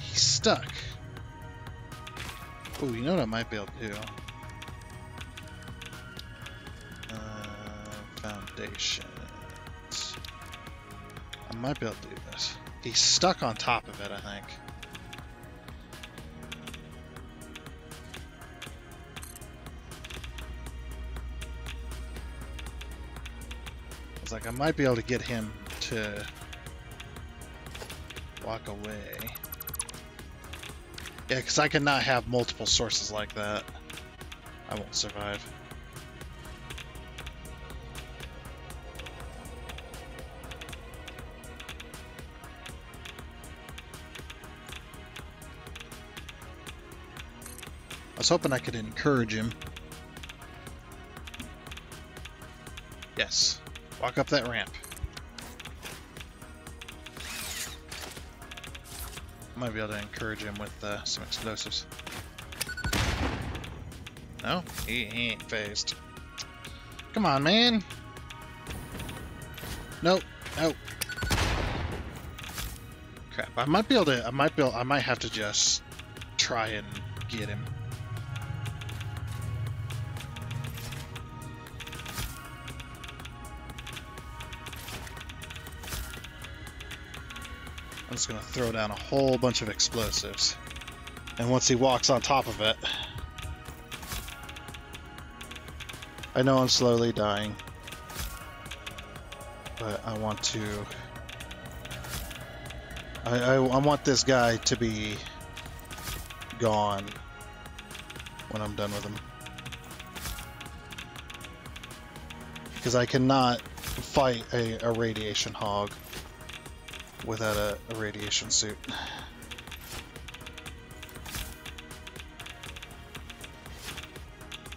He's stuck. Oh, you know what I might be able to do? Uh, foundations. I might be able to do this. He's stuck on top of it, I think. It's like I might be able to get him to walk away. Yeah, because I cannot have multiple sources like that. I won't survive. Was hoping I could encourage him. Yes. Walk up that ramp. Might be able to encourage him with uh, some explosives. No? He, he ain't phased. Come on, man! Nope. Nope. Crap. I might be able to... I might be able, I might have to just try and get him. Just gonna throw down a whole bunch of explosives. And once he walks on top of it, I know I'm slowly dying, but I want to. I, I, I want this guy to be gone when I'm done with him. Because I cannot fight a, a radiation hog without a, a radiation suit.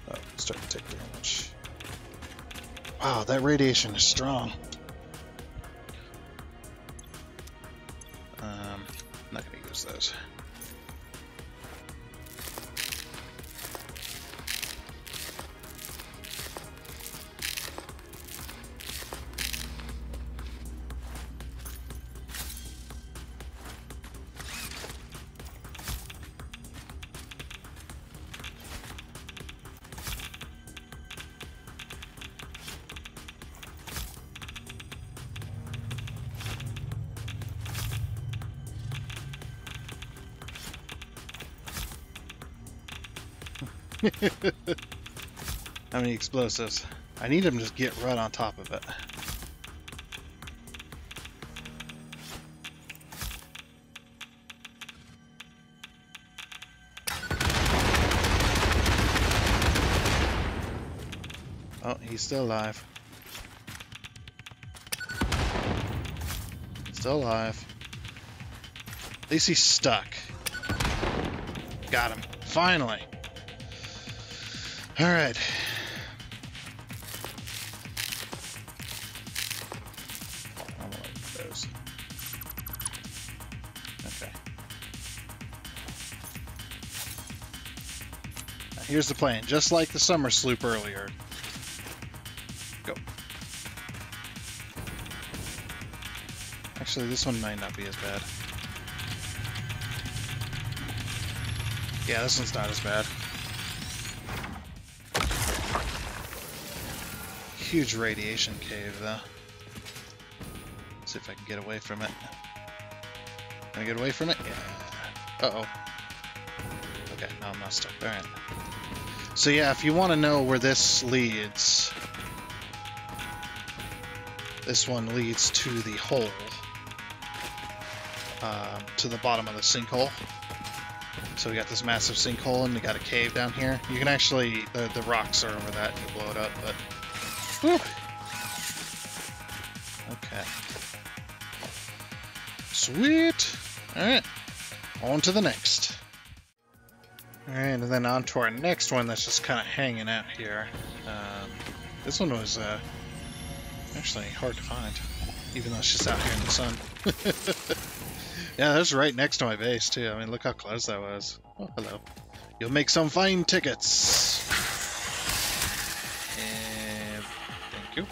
Oh, starting to take damage. Wow, that radiation is strong. Explosives? I need him to get right on top of it. Oh, he's still alive. Still alive. At least he's stuck. Got him. Finally. All here's the plan, just like the somersloop earlier. Go. Actually, this one might not be as bad. Yeah, this one's not as bad. huge radiation cave, though. see if I can get away from it. Can I get away from it? Yeah. Uh-oh. Okay, no, I'm not stuck. Alright. So yeah, if you want to know where this leads, this one leads to the hole, um, to the bottom of the sinkhole. So we got this massive sinkhole and we got a cave down here. You can actually, the, the rocks are over that, you blow it up, but Whew. Okay. Sweet. Alright. On to the next. Alright, and then on to our next one that's just kind of hanging out here. Um, this one was uh, actually hard to find, even though it's just out here in the sun. yeah, that's right next to my base, too. I mean, look how close that was. Oh, hello. You'll make some fine tickets. And thank you.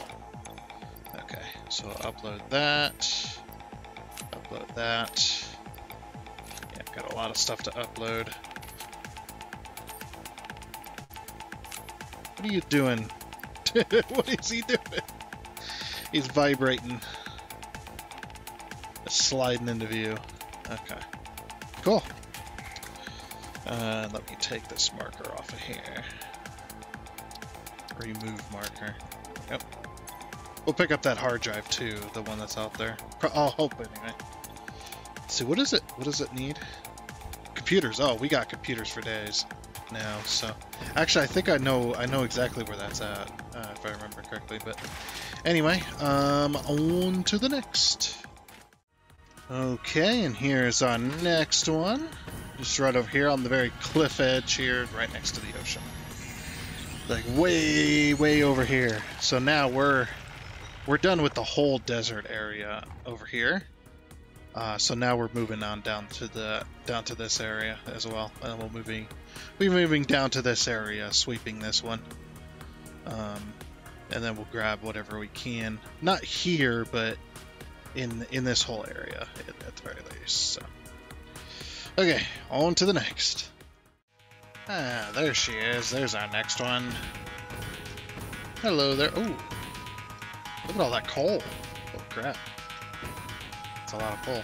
Okay, so I'll upload that, upload that. Yeah, I've got a lot of stuff to upload. What are you doing? what is he doing? He's vibrating. It's sliding into view. Okay. Cool. Uh, let me take this marker off of here. Remove marker. Yep. We'll pick up that hard drive too, the one that's out there. I'll hope anyway. Let's see, what is it? What does it need? Computers. Oh, we got computers for days now. So, actually, I think I know. I know exactly where that's at, uh, if I remember correctly. But anyway, um, on to the next. Okay, and here's our next one. Just right over here on the very cliff edge here, right next to the ocean. Like way, way over here. So now we're we're done with the whole desert area over here. Uh, so now we're moving on down to the down to this area as well, and we'll moving we're moving down to this area, sweeping this one, um, and then we'll grab whatever we can. Not here, but in in this whole area at the very least. So. Okay, on to the next. Ah, there she is. There's our next one. Hello there. Oh, Look at all that coal. Oh crap. That's a lot of pull.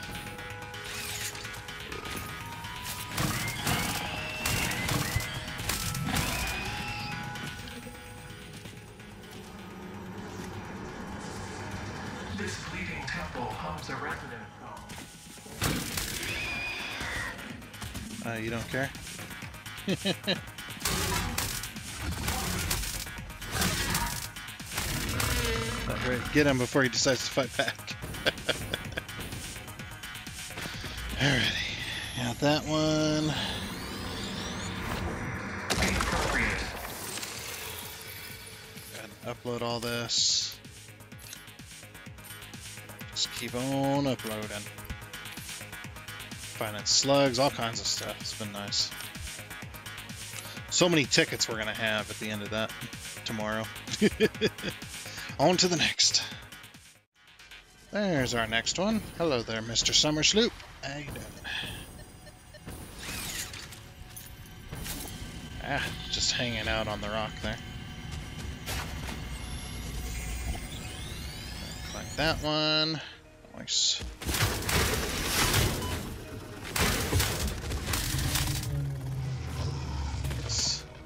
This bleeding temple hums a resident. phone. Uh, you don't care? right, get him before he decides to fight back. Alrighty. Got that one. Upload all this. Just keep on uploading. Finding slugs, all kinds of stuff. It's been nice. So many tickets we're gonna have at the end of that tomorrow. on to the next. There's our next one. Hello there, Mr. Summer hanging out on the rock there. Like that one. Nice.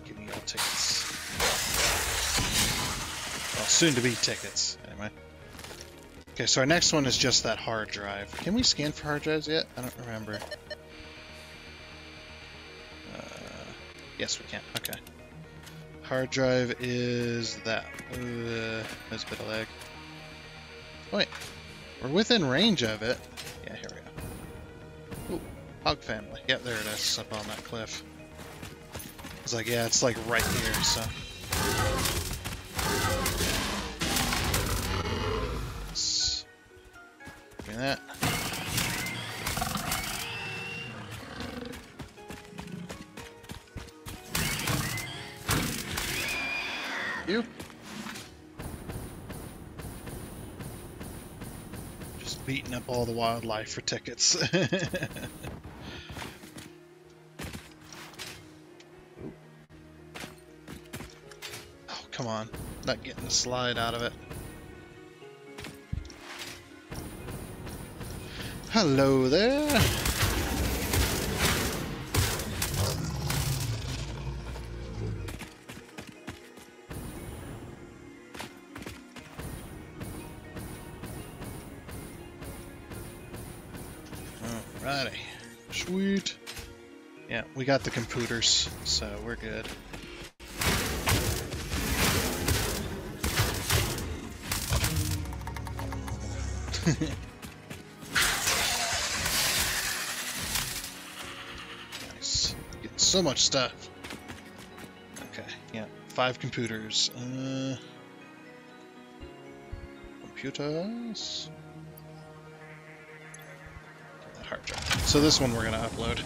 Give me all tickets. Well, soon to be tickets, anyway. Okay, so our next one is just that hard drive. Can we scan for hard drives yet? I don't remember. Uh, yes, we can. Okay. Hard drive is that. Uh, there's a bit of lag. Wait, we're within range of it. Yeah, here we go. Ooh, hog family. Yep, there it is, up on that cliff. It's like, yeah, it's like right here, so. Wildlife for tickets. Oh, come on. Not getting the slide out of it. Hello there. Got the computers, so we're good. nice. Getting so much stuff. Okay, yeah. Five computers. Uh, computers. hard drive. So this one we're gonna upload.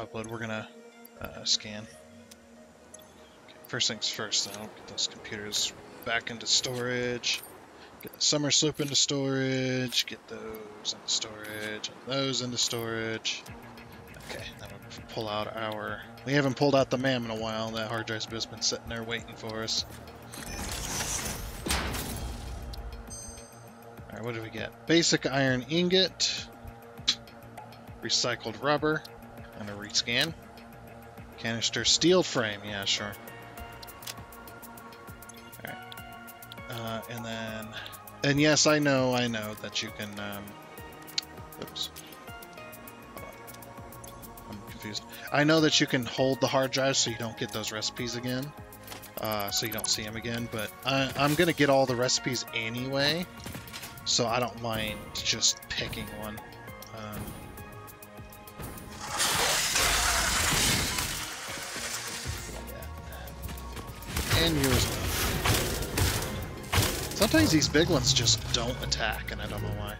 Upload, we're gonna uh, scan. Okay, first things first though, get those computers back into storage. Get the somersloop into storage, get those into storage, and those into storage. Okay, then we'll pull out our... We haven't pulled out the MAM in a while, that hard drive's just been sitting there waiting for us. Alright, what do we get? Basic iron ingot, recycled rubber, and a rescan. Canister steel frame, yeah, sure. Alright. Uh, and then, and yes, I know, I know that you can, um, oops. I'm confused. I know that you can hold the hard drive so you don't get those recipes again. Uh, so you don't see them again, but I, I'm gonna get all the recipes anyway, so I don't mind just picking one. Um, Sometimes these big ones just don't attack, and I don't know why.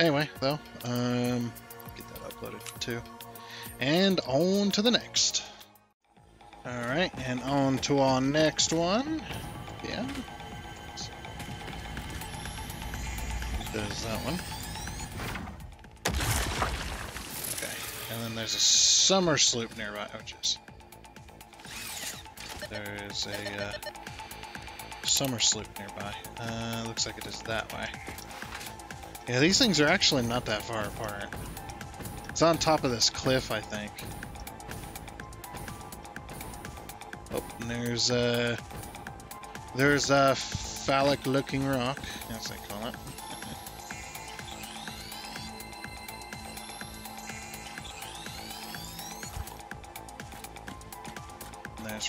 Anyway, though, um, get that uploaded too. And on to the next. Alright, and on to our next one. Yeah. There's that one. Okay, and then there's a somersloop nearby. Oh, jeez. There's a uh, somersloop nearby. Uh, looks like it is that way. Yeah, these things are actually not that far apart. It's on top of this cliff, I think. Oh, there's uh, There's a phallic looking rock, as they call it.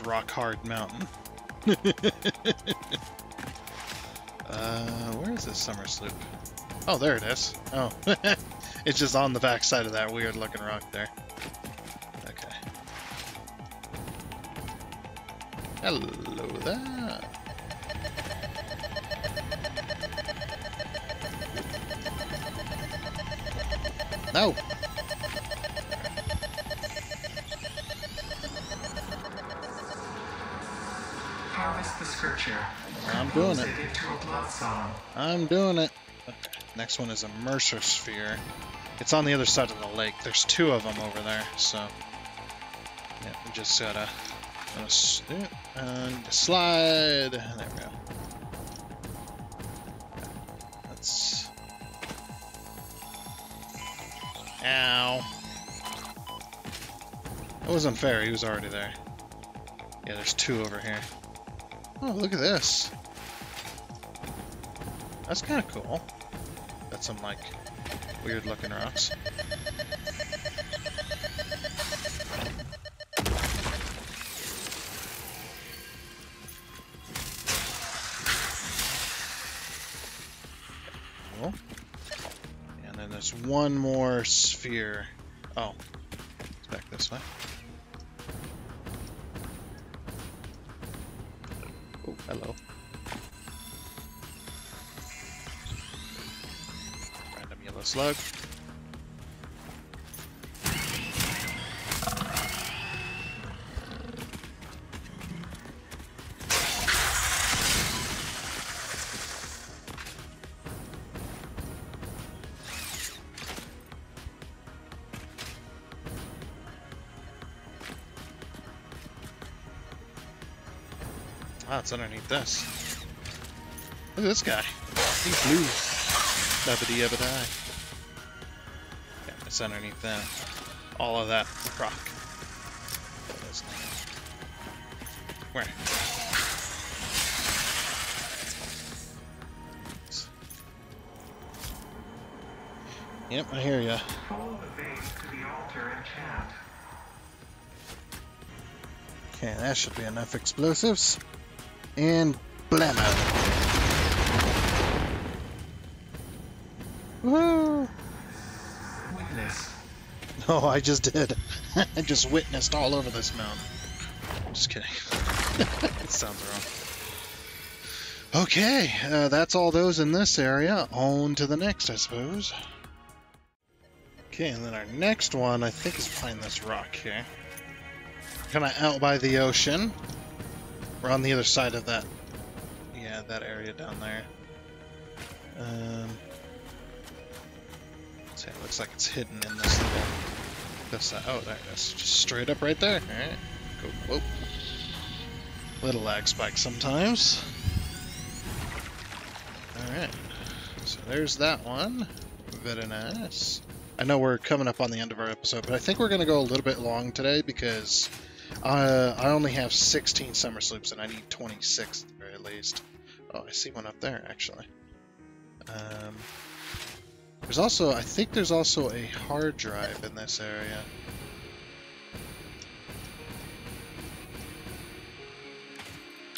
Rock Hard Mountain. uh, where is this somersloop? Oh, there it is. Oh, it's just on the back side of that weird looking rock there. Okay. Hello there. No. I'm doing it. it into a blood song. I'm doing it. Okay. Next one is a Mercer Sphere. It's on the other side of the lake. There's two of them over there, so yeah, we just gotta, gotta s- do it and slide. There we go. That's. Ow. That wasn't fair. He was already there. Yeah, there's two over here. Oh, look at this. That's kind of cool. Got some like weird looking rocks. Cool. And then there's one more sphere. Oh, it's back this way. Hello. Random yellow slug. It's underneath this. Look at this guy. He's blue. Dabbity yabba Yeah, it's underneath that. All of that rock. Where? Yep, I hear ya. Okay, that should be enough explosives. And blammo! Woo! Witness. No, I just did. I just witnessed all over this mountain. Just kidding. it sounds wrong. Okay, uh, that's all those in this area. On to the next, I suppose. Okay, and then our next one, I think, is behind this rock here. Kind of out by the ocean. We're on the other side of that. Yeah, that area down there. Um, see, it looks like it's hidden in this little. This, oh, there it is. Just straight up right there. Alright. Cool. Whoa. Little lag spike sometimes. Alright. So there's that one. Very nice. I know we're coming up on the end of our episode, but I think we're going to go a little bit long today because uh, I only have 16 somersloops and I need 26 at the very least. Oh, I see one up there actually. Um, there's also, I think there's also a hard drive in this area.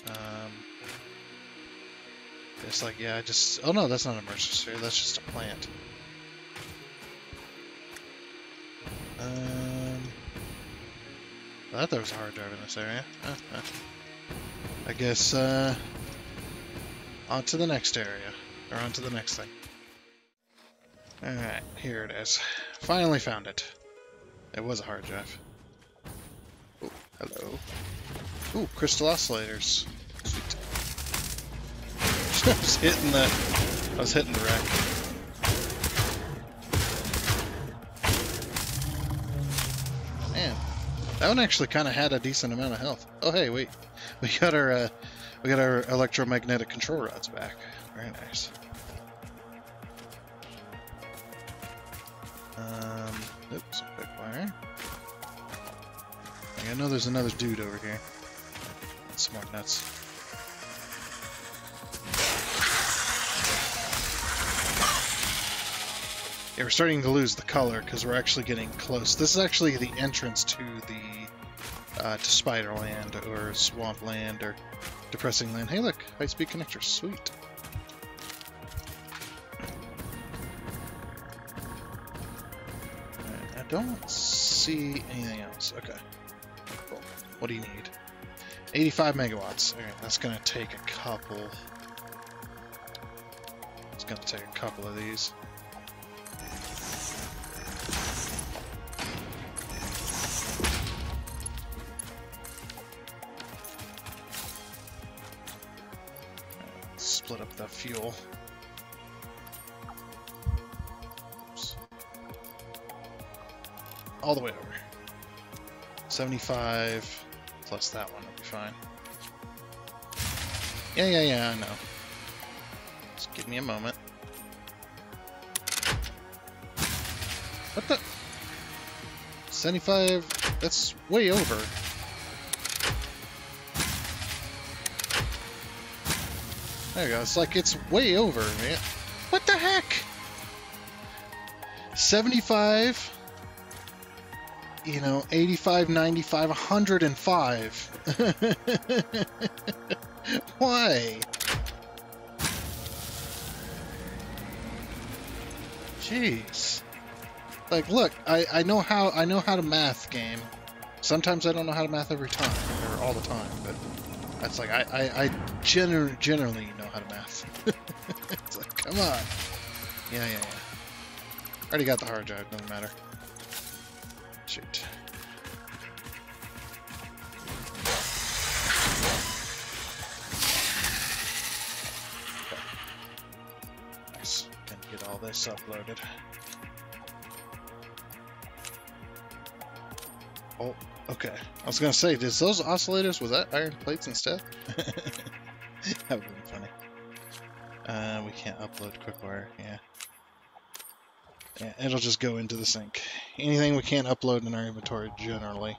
Um, it's like, yeah, I just, oh no, that's not a mercer sphere, that's just a plant. Um, I thought there was a hard drive in this area. I guess, uh, on to the next area, or on to the next thing. Alright, here it is. Finally found it. It was a hard drive. Oh, hello. Ooh, crystal oscillators. Sweet. I was hitting the... I was hitting the rack. That one actually kind of had a decent amount of health. Oh, hey, wait. We got our, uh, we got our electromagnetic control rods back. Very nice. Um, oops, quick wire. I know there's another dude over here. Smart nuts. Yeah, we're starting to lose the color because we're actually getting close. This is actually the entrance to the uh, to Spiderland or Swampland or Depressing Land. Hey, look, high-speed connector, sweet. Alright, I don't see anything else. Okay, cool. What do you need? 85 megawatts. Alright, that's gonna take a couple. It's gonna take a couple of these. Split up the fuel. Oops. All the way over. 75 plus that one will be fine. Yeah, yeah, yeah, I know. Just give me a moment. What the? 75? That's way over. There you go. It's like it's way over, man. What the heck? 75 you know, 85, 95, 105. Why? Jeez. Like, look, I, I know how I know how to math game. Sometimes I don't know how to math every time, or all the time, but that's like, I, I, I gener generally how to math. it's like, come on. Yeah, yeah, yeah. Already got the hard drive, doesn't matter. Shoot. Nice. Can get all this uploaded. Oh, okay. I was gonna say, does those oscillators, was that iron plates instead? that would been funny. Uh, we can't upload QuickWire, yeah. Yeah, it'll just go into the sink. Anything we can't upload in our inventory, generally,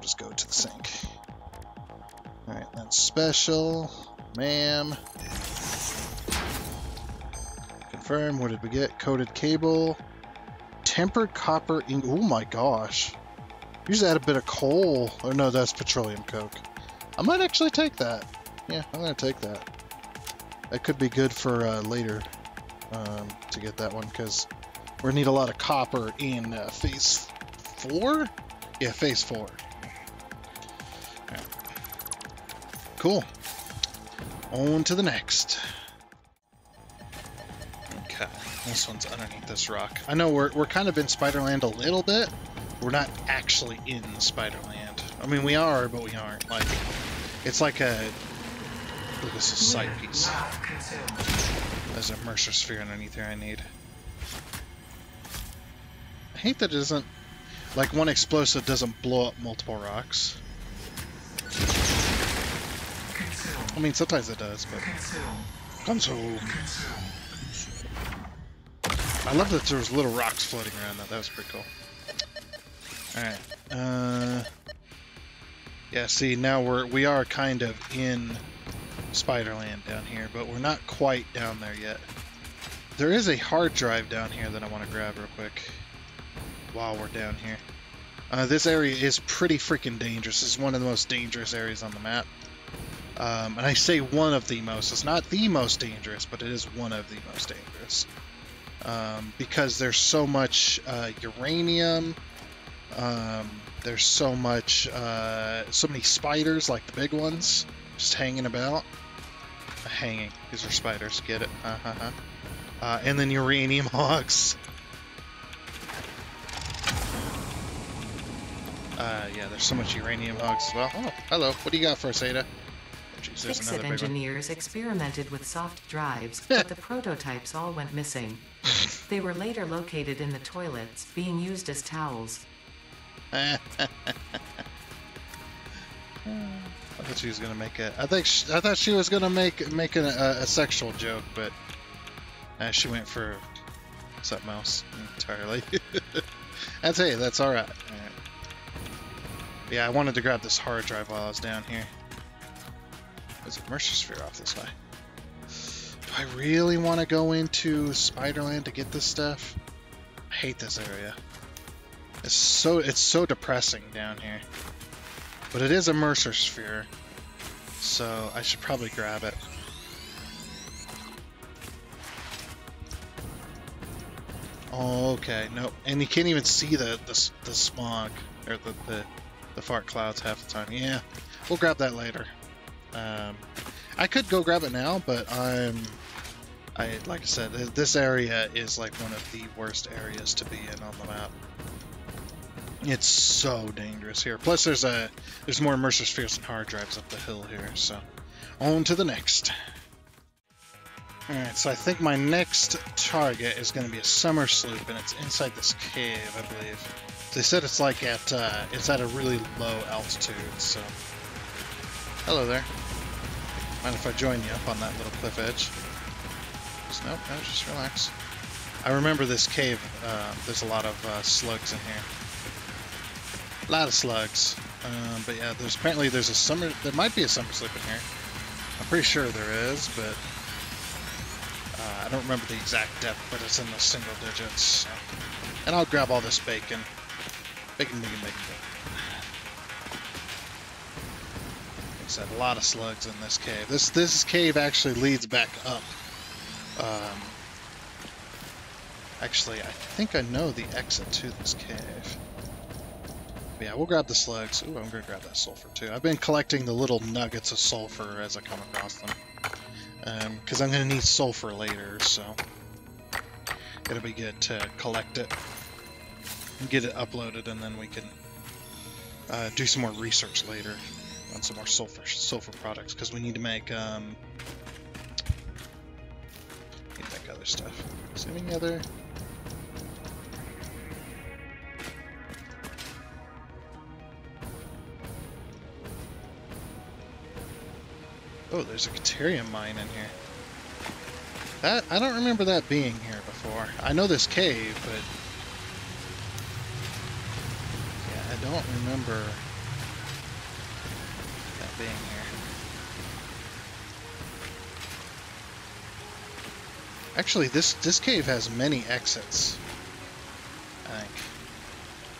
just go to the sink. Alright, that's special. Ma'am. Confirm, what did we get? Coated cable. Tempered copper ink. Oh my gosh. Just add a bit of coal. Or no, that's petroleum coke. I might actually take that. Yeah, I'm gonna take that. That could be good for uh, later um, to get that one, because we're gonna need a lot of copper in uh, phase four. Yeah, phase four. Okay. Cool. On to the next. Okay, this one's underneath this rock. I know we're we're kind of in Spiderland a little bit. We're not actually in Spiderland. I mean, we are, but we aren't. Like, it's like a. This is a side piece. There's a Mercer sphere underneath here I need. I hate that it doesn't, like one explosive doesn't blow up multiple rocks. I mean, sometimes it does, but console. I love that there was little rocks floating around that. That was pretty cool. Alright. Uh, yeah, see, now we're, we are kind of in Spiderland down here, but we're not quite down there yet. There is a hard drive down here that I want to grab real quick while we're down here. Uh, this area is pretty freaking dangerous. It's one of the most dangerous areas on the map. Um, and I say one of the most. It's not the most dangerous, but it is one of the most dangerous. Um, because there's so much uh, uranium. Um, there's so much, uh, so many spiders, like the big ones, just hanging about. Hanging. These are spiders. Get it? Uh huh. Uh, and then uranium hogs. Uh, yeah, there's so much uranium hogs as well. Oh, hello. What do you got for us, Ada? Oh, jeez, FICSIT another big one. engineers experimented with soft drives, but the prototypes all went missing. They were later located in the toilets, being used as towels. I thought she was gonna make a. I think sh I thought she was gonna make make a, a, a sexual joke, but uh, she went for something else entirely. that's hey, that's all right. All right. Yeah, I wanted to grab this hard drive while I was down here. There's a Mercer sphere off this way. Do I really want to go into Spiderland to get this stuff? I hate this area. It's so it's so depressing down here. But it is a Mercer sphere, so I should probably grab it. Okay, nope. And you can't even see the the, the smog or the, the the fart clouds half the time. Yeah, we'll grab that later. Um, I could go grab it now, but I'm I like I said, this area is like one of the worst areas to be in on the map. It's so dangerous here. Plus, there's a there's more Mercer spheres and hard drives up the hill here. So, on to the next. Alright, so I think my next target is going to be a somersloop, and it's inside this cave, I believe. They said it's like at, uh, it's at a really low altitude, so... Hello there. Mind if I join you up on that little cliff edge? Just, nope, no, just relax. I remember this cave, uh, there's a lot of uh, slugs in here. A lot of slugs. Um, but yeah, there's apparently there's a summer, there might be a somersloop in here. I'm pretty sure there is, but uh, I don't remember the exact depth, but it's in the single digits. So. And I'll grab all this bacon. Bacon, bacon, bacon, bacon. Like I said, a lot of slugs in this cave. This this cave actually leads back up. Um, actually, I think I know the exit to this cave. Yeah, we'll grab the slugs. Ooh, I'm gonna grab that sulfur too. I've been collecting the little nuggets of sulfur as I come across them because um, I'm going to need sulfur later, so it'll be good to collect it and get it uploaded, and then we can uh, do some more research later on some more sulfur sulfur products, because we need to make um, make other stuff. Is there any other? Oh, there's a Caterium mine in here. That I don't remember that being here before. I know this cave, but yeah, I don't remember that being here. Actually, this this cave has many exits. I think.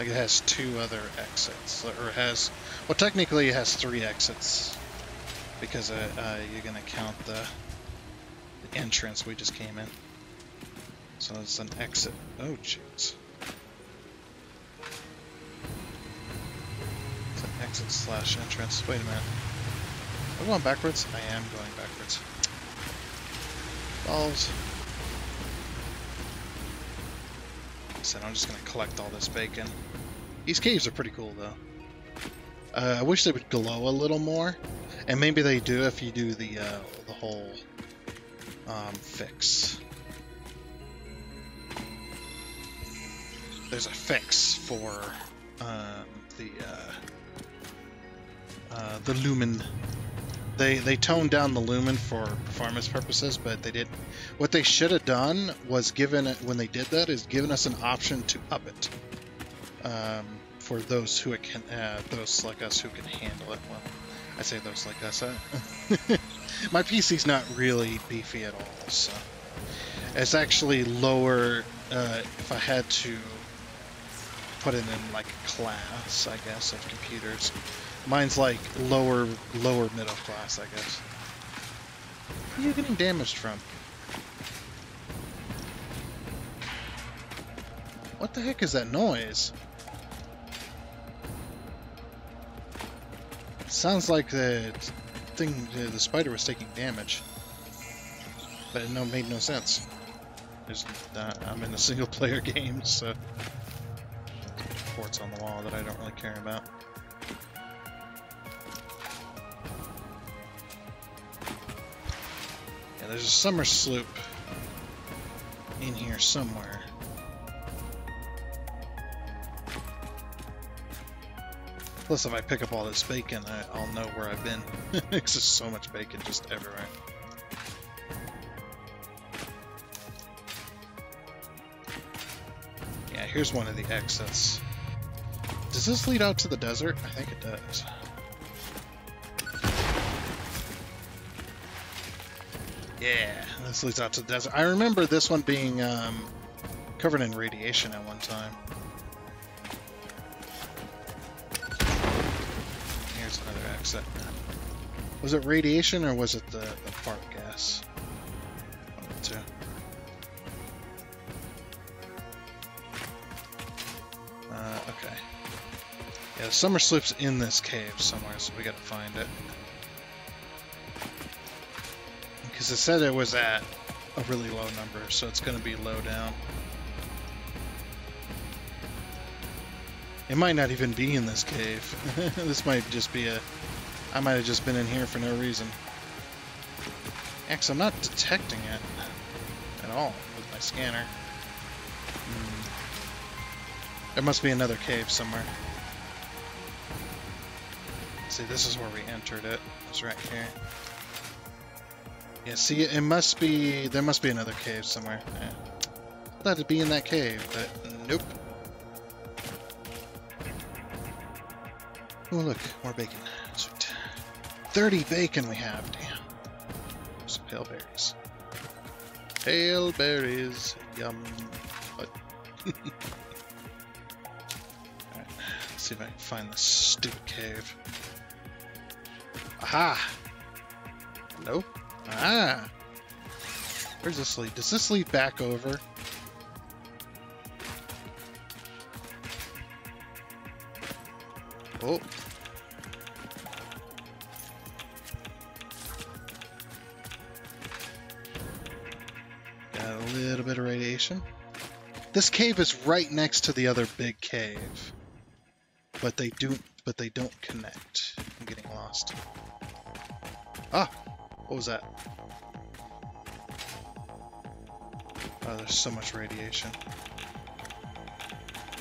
Like it has two other exits, or it has, well, technically it has three exits because uh, uh, you're going to count the, the, entrance we just came in. So it's an exit. Oh, jeez. It's an exit slash entrance. Wait a minute. Am I going backwards? I am going backwards. Balls. I said I'm just going to collect all this bacon. These caves are pretty cool, though. Uh, I wish they would glow a little more. And maybe they do if you do the uh, the whole um, fix. There's a fix for um, the uh, uh, the lumen. They they toned down the lumen for performance purposes, but they didn't. What they should have done was given it when they did that is given us an option to up it. Um, for those who can, uh, those like us who can handle it well. I say those like us. Uh, my PC's not really beefy at all, so it's actually lower. Uh, if I had to put it in like a class, I guess, of computers, mine's like lower, lower middle class, I guess. Who are you getting damaged from? What the heck is that noise? Sounds like the thing, the spider was taking damage. But it no, made no sense. Uh, I'm in a single player game, so... Ports on the wall that I don't really care about. Yeah, there's a somersloop in here somewhere. Plus, if I pick up all this bacon, I, will know where I've been. Because there's so much bacon just everywhere. Yeah, here's one of the exits. Does this lead out to the desert? I think it does. Yeah, this leads out to the desert. I remember this one being um, Covered in radiation at one time. Here's another exit. Was it radiation or was it the, the fart gas? One of the two. Uh, okay. Yeah, the somersloop's in this cave somewhere, so we gotta find it. Because it said it was at a really low number, so it's gonna be low down. It might not even be in this cave. this might just be a... I might have just been in here for no reason. Actually, I'm not detecting it at all with my scanner. Hmm. There must be another cave somewhere. See, this is where we entered it. It's right here. Yeah, see, it must be... There must be another cave somewhere. Yeah. Thought it'd be in that cave, but nope. Oh, look, more bacon. Sweet. 30 bacon we have, damn. Some pale berries. Pale berries, yum. But let's see if I can find this stupid cave. Aha! Hello? Ah! Where's this lead? Does this lead back over? Oh. Got a little bit of radiation. This cave is right next to the other big cave. But they do but they don't connect. I'm getting lost. Ah! What was that? Oh, there's so much radiation.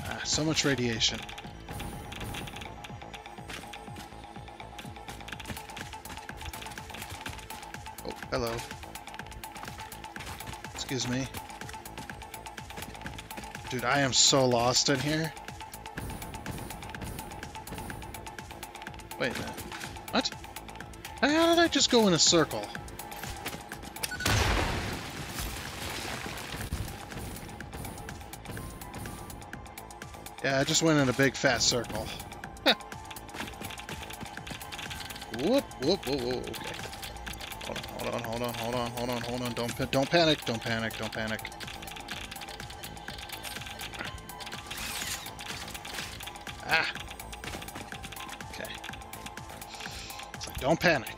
Ah, so much radiation. Oh, hello. Excuse me. Dude, I am so lost in here. Wait a minute. What? How did I just go in a circle? Yeah, I just went in a big fat circle. whoop, whoop, whoop, whoop, okay. Hold on, hold on, hold on, hold on, hold on. Don't, don't panic, don't panic, don't panic. Ah. Okay. Like, don't panic.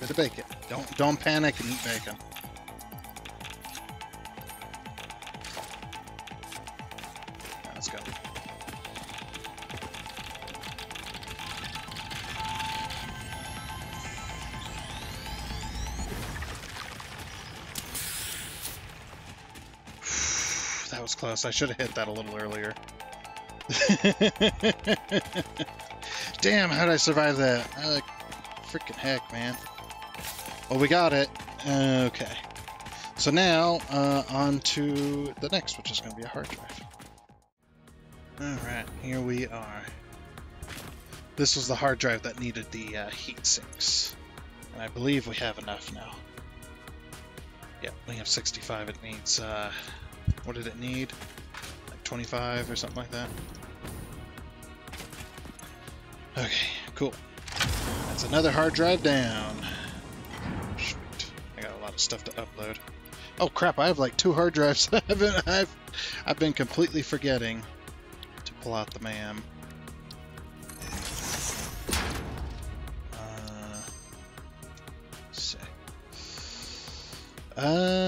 Bit of bacon. Don't, don't panic and eat bacon. Close. I should have hit that a little earlier. Damn, how did I survive that? Uh, freaking heck, man. Well, we got it. Okay. So now, uh, on to the next, which is going to be a hard drive. Alright, here we are. This was the hard drive that needed the uh, heat sinks. And I believe we have enough now. Yep, we have 65. It needs, uh, what did it need? Like 25 or something like that? Okay, cool. That's another hard drive down. Sweet. I got a lot of stuff to upload. Oh crap, I have like two hard drives I've been, I've, I've been completely forgetting to pull out the MAM. Uh. Uh.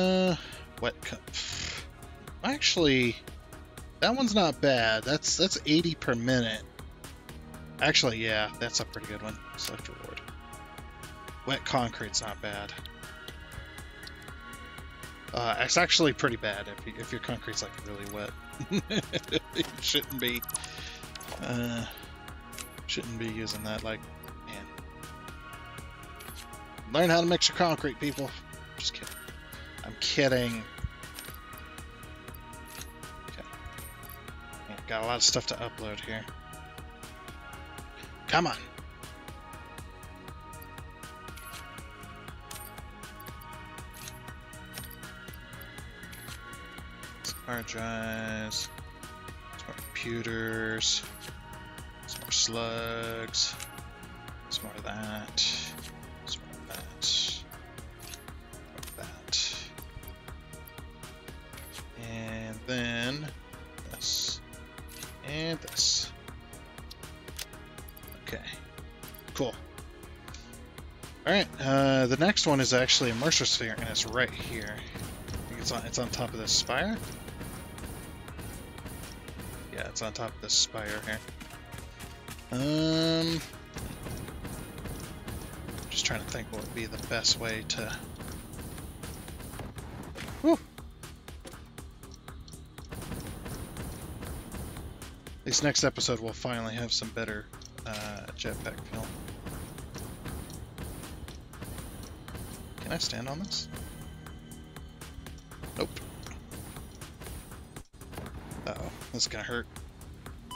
Actually, that one's not bad. That's that's 80 per minute. Actually, yeah, that's a pretty good one. Select reward. Wet concrete's not bad. Uh, it's actually pretty bad if, you, if your concrete's like really wet. it shouldn't be. Uh, shouldn't be using that. Like, man. Learn how to mix your concrete, people. Just kidding. I'm kidding. got a lot of stuff to upload here. Come on. Hard drives, some more computers, some more slugs, some more of that. One is actually a Mercer sphere, and it's right here. It's on, it's on top of this spire. Yeah, it's on top of this spire here. Um, just trying to think what would be the best way to. Whew. This next episode will finally have some better uh, jetpack film. I stand on this? Nope. Uh oh, this is gonna hurt.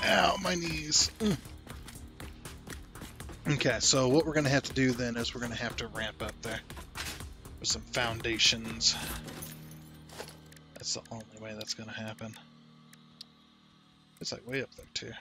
Ow, my knees. Mm. Okay, so what we're gonna have to do then is we're gonna have to ramp up there with some foundations. That's the only way that's gonna happen. It's like way up there too.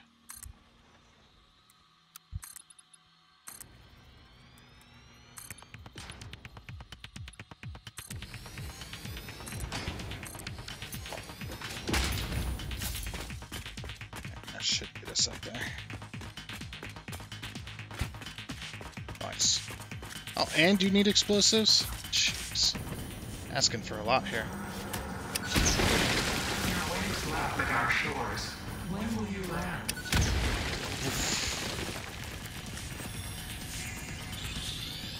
Should up there. Nice. Oh, and you need explosives? Jeez. Asking for a lot here. Your waves lap at our shores. When will you land?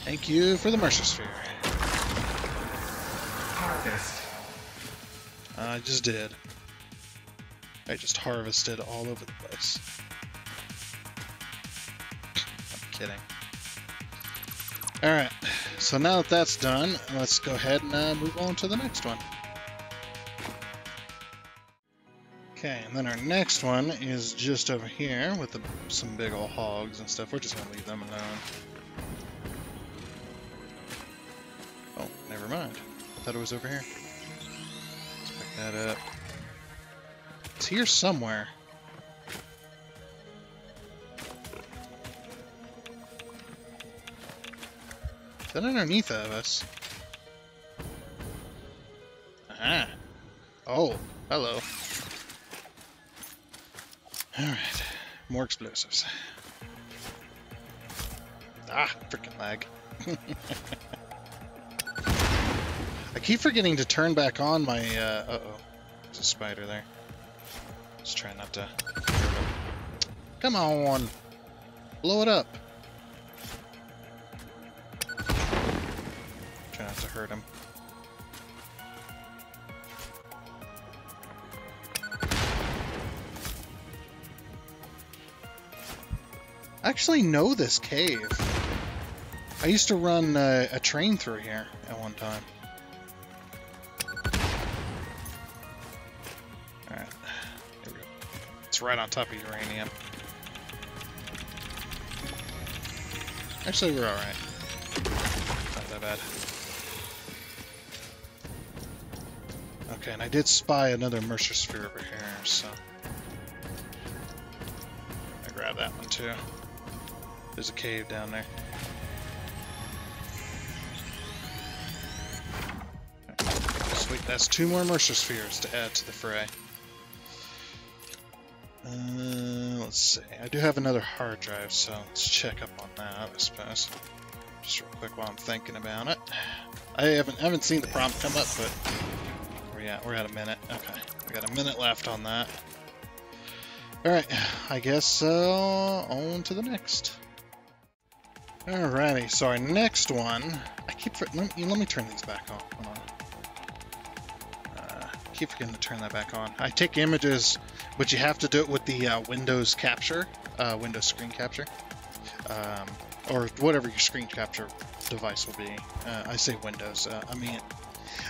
Thank you for the Mercer Sphere. Harvest. I just did. I just harvested all over the place. I'm kidding. Alright, so now that that's done, let's go ahead and uh, move on to the next one. Okay, and then our next one is just over here with the, some big old hogs and stuff. We're just going to leave them alone. Oh, never mind. I thought it was over here. Let's pick that up. Here somewhere. Is that underneath of us? Ah. Oh, hello. Alright. More explosives. Ah, freaking lag. I keep forgetting to turn back on my, uh, uh-oh. There's a spider there. Just try not to... Come on! Blow it up! Try not to hurt him. I actually know this cave. I used to run uh, a train through here at one time. Right on top of uranium. Actually, we're alright. Not that bad. Okay, and I did spy another Mercer Sphere over here, so... I grab that one too. There's a cave down there. Sweet, that's two more Mercer Spheres to add to the fray. See. I do have another hard drive, so let's check up on that, I suppose. Just real quick while I'm thinking about it. I haven't haven't seen the prompt come up, but where we at? We're at a minute. Okay, we got a minute left on that. All right, I guess uh, on to the next. Alrighty, so our next one, I keep let, me, let me turn these back on. Keep forgetting to turn that back on. I take images, but you have to do it with the uh, Windows capture, uh, Windows screen capture, um, or whatever your screen capture device will be. Uh, I say Windows. Uh, I mean,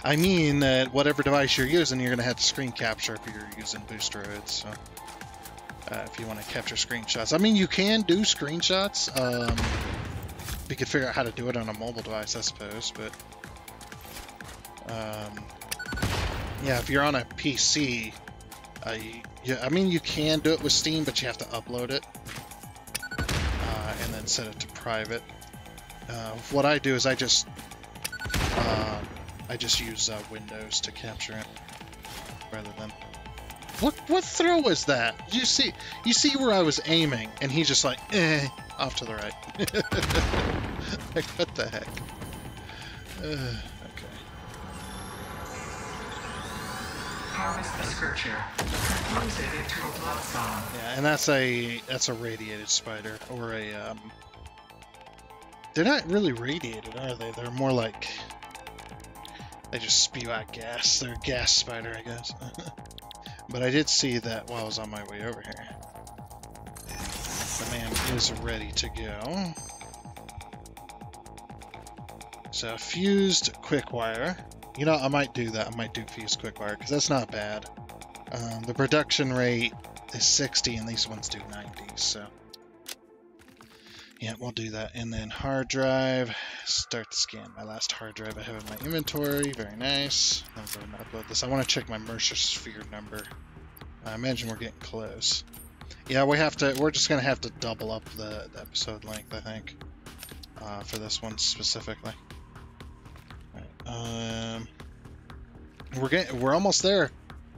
I mean that whatever device you're using, you're to have to screen capture if you're using Boosteroid. So. Uh, if you want to capture screenshots, I mean, you can do screenshots. Um, you could figure out how to do it on a mobile device, I suppose, but um, Yeah, if you're on a PC, uh, you, I mean, you can do it with Steam, but you have to upload it uh, and then set it to private. Uh, what I do is I just uh, I just use uh, Windows to capture it rather than. What what throw was that? You see you see where I was aiming, and he just like eh off to the right. like what the heck? Harvest the scripture. It into a blood song. Yeah, and that's a that's a radiated spider or a um. They're not really radiated, are they? They're more like they just spew out gas. They're a gas spider, I guess. but I did see that while I was on my way over here. The man is ready to go. So fused quick wire. You know, I might do that. I might do fused quick wire because that's not bad. Um, the production rate is 60 and these ones do 90, so. Yeah, we'll do that. And then hard drive, start to scan my last hard drive I have in my inventory. Very nice. I'm going to upload this. I want to check my Mercer Sphere number. I imagine we're getting close. Yeah, we have to. We're just gonna have to double up the, the episode length, I think, uh, for this one specifically. Um, we're getting. We're almost there.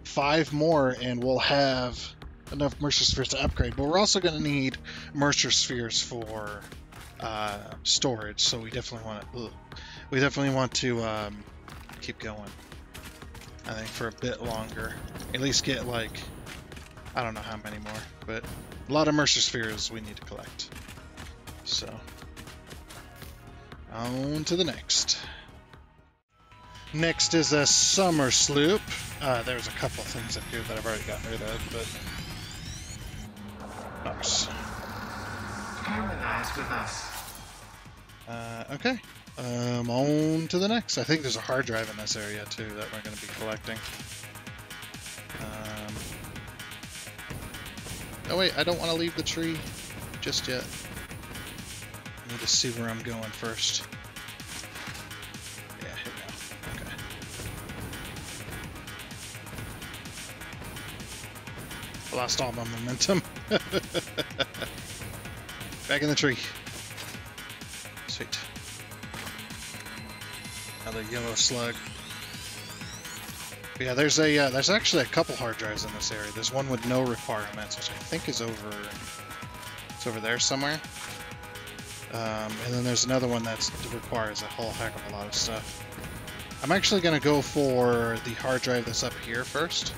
Five more, and we'll have enough Mercer spheres to upgrade. But we're also going to need Mercer spheres for uh, storage. So we definitely want to. We definitely want to um, keep going. I think for a bit longer. At least get like I don't know how many more, but a lot of Mercer spheres we need to collect. So on to the next. Next is a somersloop. Uh, there's a couple things in here that I've already gotten rid of, but Nice. Harmonize with us. Uh, okay. Um, on to the next. I think there's a hard drive in this area too that we're going to be collecting. Um, oh wait, I don't want to leave the tree just yet. I need to see where I'm going first. I lost all my momentum. Back in the tree. Sweet. Another yellow slug. But yeah, there's a uh, there's actually a couple hard drives in this area. There's one with no requirements, which I think is over it's over there somewhere. Um, and then there's another one that requires a whole heck of a lot of stuff. I'm actually going to go for the hard drive that's up here first.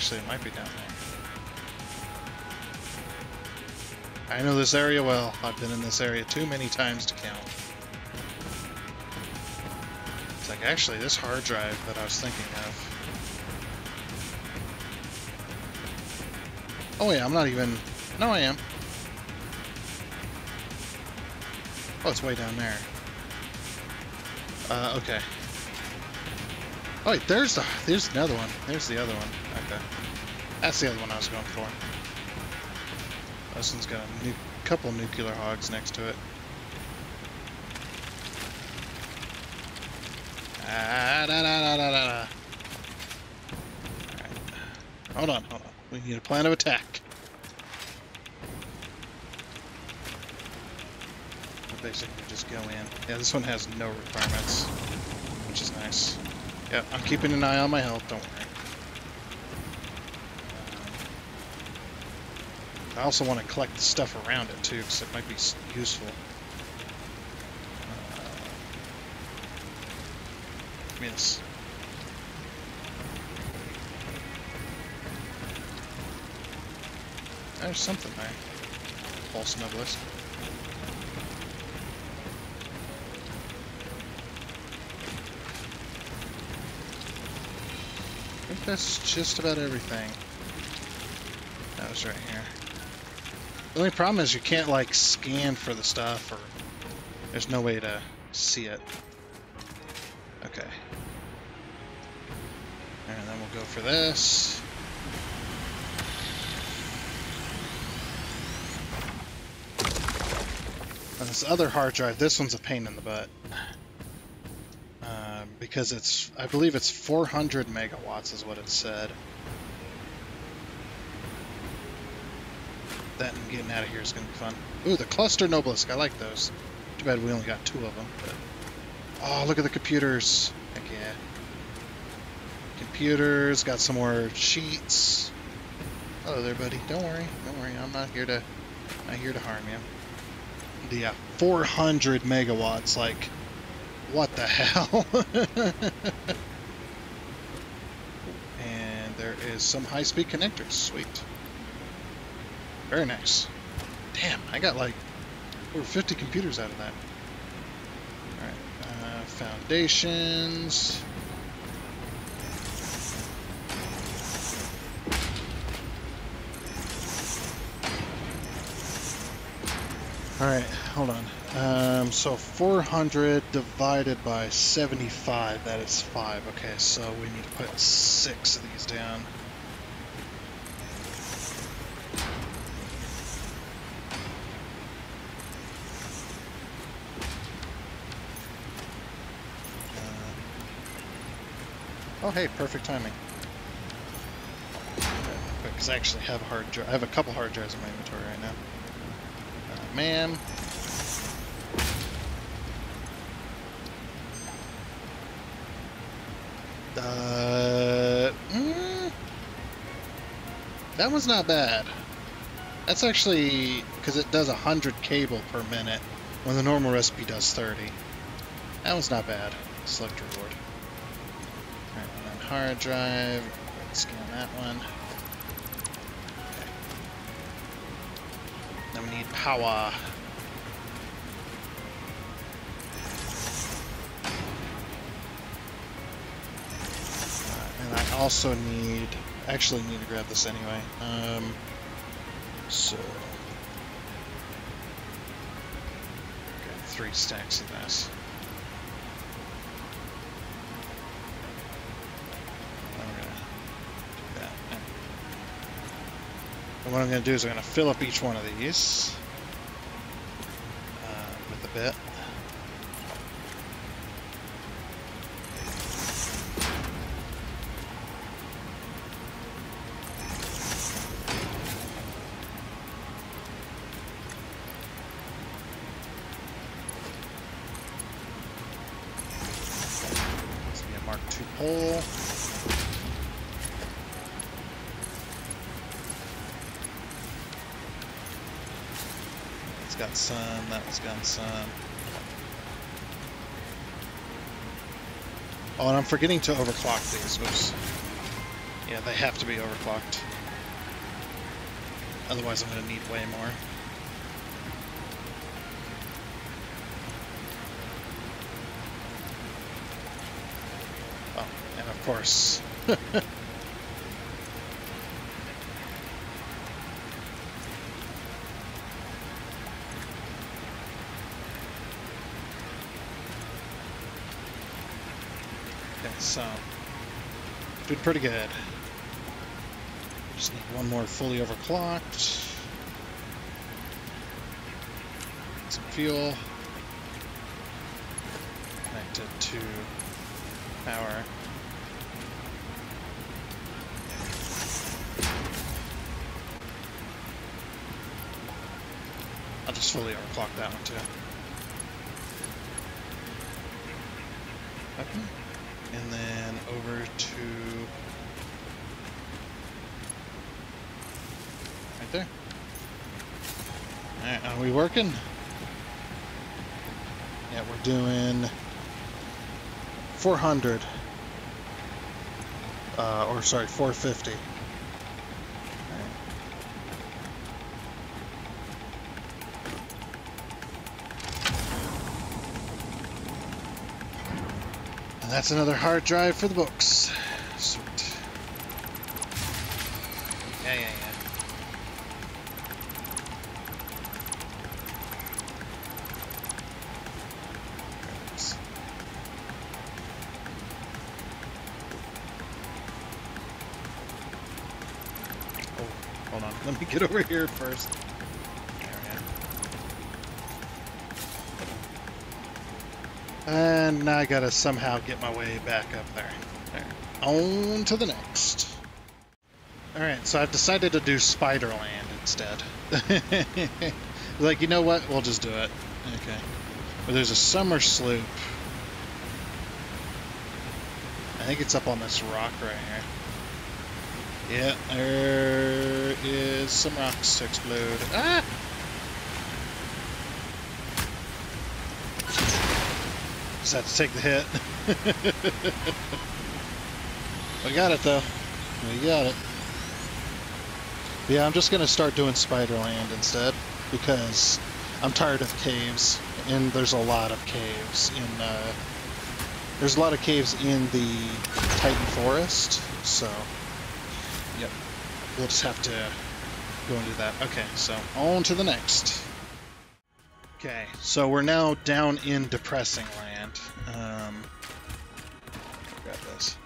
Actually, it might be down there. I know this area well. I've been in this area too many times to count. It's like, actually, this hard drive that I was thinking of. Oh yeah, I'm not even... No, I am. Oh, it's way down there. Uh, okay. Oh wait, there's the, there's another one. There's the other one. Okay. That's the other one I was going for. This one's got a nu couple nuclear hogs next to it. Ah, da, da, da. Hold on, hold on. We need a plan of attack. We'll basically just go in. Yeah, this one has no requirements, which is nice. Yeah, I'm keeping an eye on my health, don't worry. I also want to collect the stuff around it too, because it might be useful. Uh, miss. There's something there. Pulse Nobelisk. Think that's just about everything. That was right here. The only problem is you can't like scan for the stuff or there's no way to see it. Okay. And then we'll go for this. And this other hard drive, this one's a pain in the butt. Um, because it's I believe it's 400 megawatts is what it said. That and getting out of here is going to be fun. Ooh, the cluster Nobelisk. I like those. Too bad we only got two of them. But... Oh, look at the computers. Heck yeah. Computers. Got some more sheets. Hello there, buddy. Don't worry. Don't worry. I'm not here to not here to harm you. Yeah, 400 megawatts. Like, what the hell? and there is some high-speed connectors. Sweet. Very nice. Damn, I got like over 50 computers out of that. Alright, uh, foundations. Alright, hold on. Um, so 400 divided by 75, that is 5. Okay, so we need to put 6 of these down. Uh, oh, hey, perfect timing. Because I actually have a hard drive. I have a couple hard drives in my inventory right now. Uh, man. Uh, mm, that one's not bad. That's actually because it does 100 cable per minute when the normal recipe does 30. That one's not bad. Select reward. Alright, and then hard drive. Scan that one. Okay. Then we need power. Also need, actually need to grab this anyway. Um, so, got three stacks of this. And what I'm going to do is I'm going to fill up each one of these uh, with a bit. Sun. Oh, and I'm forgetting to overclock these. Whoops. Yeah, they have to be overclocked. Otherwise I'm going to need way more. Oh, and of course... doing pretty good. Just need one more fully overclocked. Some fuel. Connected to power. I'll just fully overclock that one too. Okay over to right there. Alright, are we working? Yeah, we're doing 400. Uh, or sorry, 450. That's another hard drive for the books. Gotta somehow get my way back up there. there. On to the next. Alright, so I've decided to do Spiderland instead. like, you know what? We'll just do it. Okay. But there's a somersloop. I think it's up on this rock right here. Yeah, there is some rocks to explode. Ah! Just have to take the hit. I got it though. We got it. Yeah, I'm just gonna start doing Spiderland instead because I'm tired of caves, and there's a lot of caves in. Uh, there's a lot of caves in the Titan Forest, so yep, we'll just have to go and do that. Okay, so on to the next. Okay, so we're now down in Depressing Land. Um, grab this.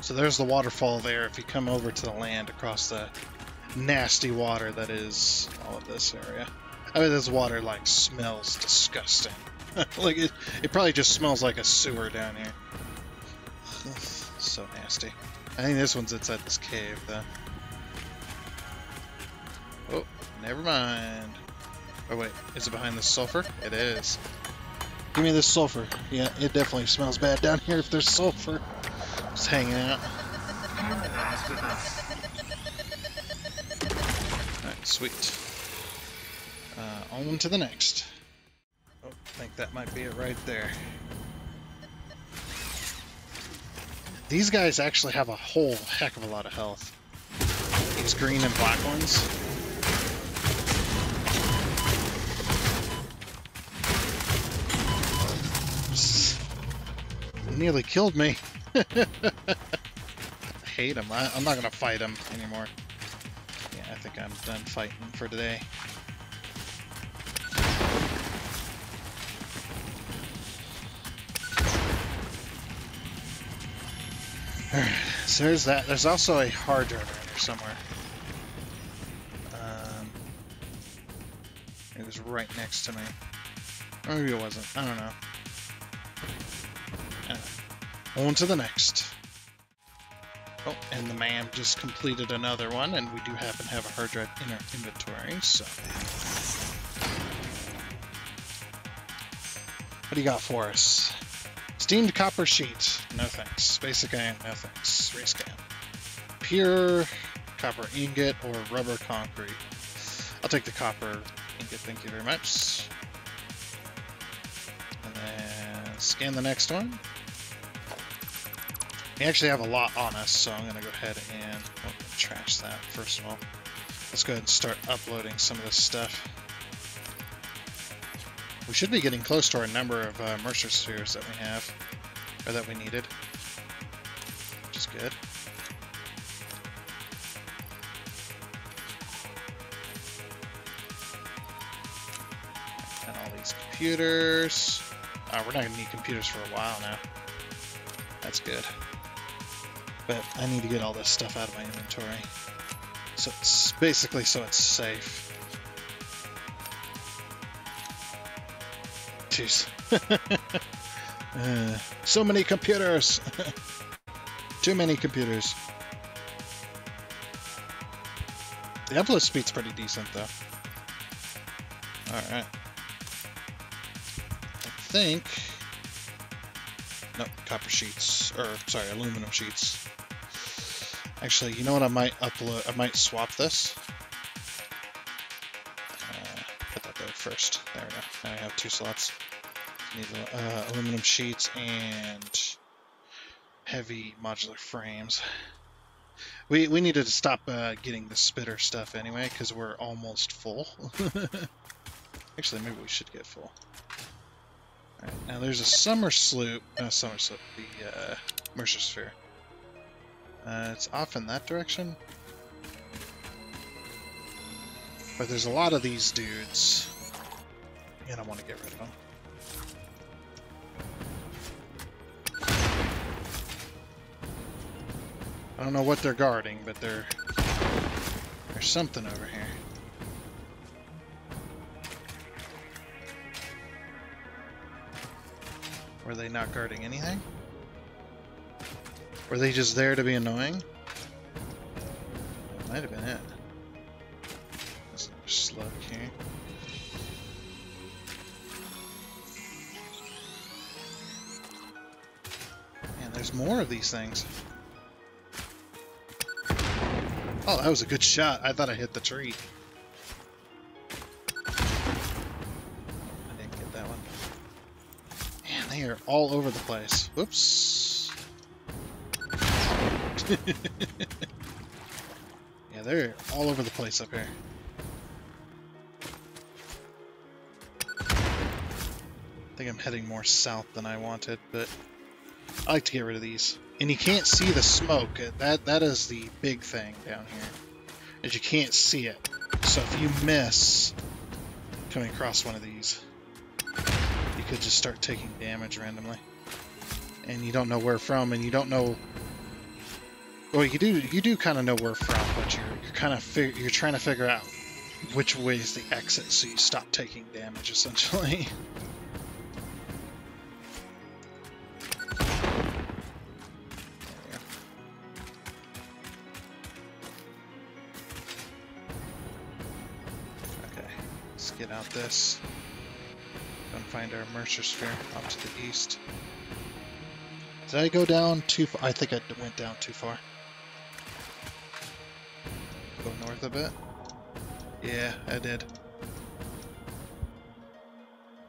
So there's the waterfall there. If you come over to the land across the nasty water that is all of this area. I mean, this water like smells disgusting. like it, it probably just smells like a sewer down here. so nasty. I think this one's inside this cave though. Oh, never mind. Oh wait, is it behind the sulfur? It is. Give me this sulfur. Yeah, it definitely smells bad down here if there's sulfur. Just hanging out. Alright, sweet. Uh, on to the next. Oh, I think that might be it right there. These guys actually have a whole heck of a lot of health. These green and black ones. Nearly killed me. I hate him. I, am not going to fight him anymore. Yeah, I think I'm done fighting for today. So there's that. There's also a hard drive in here somewhere. Um, it was right next to me. Maybe it wasn't. I don't know. On to the next. Oh, and the man just completed another one, and we do happen to have a hard drive in our inventory, so... What do you got for us? Steamed copper sheet. No thanks. Basic iron. No thanks. Rescan. Pure copper ingot or rubber concrete. I'll take the copper ingot. Thank you very much. And then scan the next one. We actually have a lot on us, so I'm going to go ahead and oh, trash that first of all. Let's go ahead and start uploading some of this stuff. We should be getting close to our number of uh, Mercer spheres that we have, or that we needed, which is good. And all these computers. Uh, we're not to need computers for a while now. That's good. But I need to get all this stuff out of my inventory. So it's basically so it's safe. Jeez. uh, so many computers! Too many computers. The upload speed's pretty decent though. Alright. Think no, copper sheets, or sorry, aluminum sheets. Actually, you know what? I might upload. I might swap this. Uh, put that there first. There we go. Now I have two slots. Need uh, aluminum sheets and heavy modular frames. We we needed to stop uh, getting the spitter stuff anyway because we're almost full. Actually, maybe we should get full. Right, now there's a somersloop, uh, somersloop, the uh, Mercer Sphere. Uh, it's off in that direction. But there's a lot of these dudes, and I want to get rid of them. I don't know what they're guarding, but they're there's something over here. Were they not guarding anything? Were they just there to be annoying? Might have been it. There's another slug here. Man, there's more of these things. Oh, that was a good shot. I thought I hit the tree. They are all over the place. Whoops. yeah, they're all over the place up here. I think I'm heading more south than I wanted, but I like to get rid of these. And you can't see the smoke. That That is the big thing down here, is you can't see it. So if you miss coming across one of these, could just start taking damage randomly. And you don't know where from, and you don't know... Well, you do you do kind of know where from, but you're, you're kind of you're trying to figure out which way is the exit so you stop taking damage, essentially. Okay, let's get out this. Find our Mercer Sphere off to the east. Did I go down too far? I think I went down too far. Go north a bit? Yeah, I did.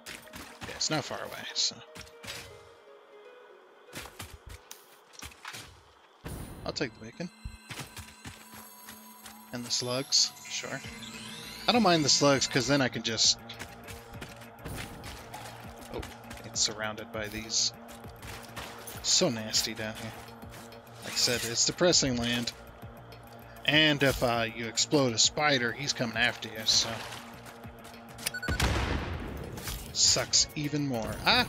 Yeah, it's not far away, so... I'll take the bacon. And the slugs, sure. I don't mind the slugs because then I can just... Surrounded by these. So nasty down here. Like I said, it's depressing land. And if uh, you explode a spider, he's coming after you, so... Sucks even more. Ah!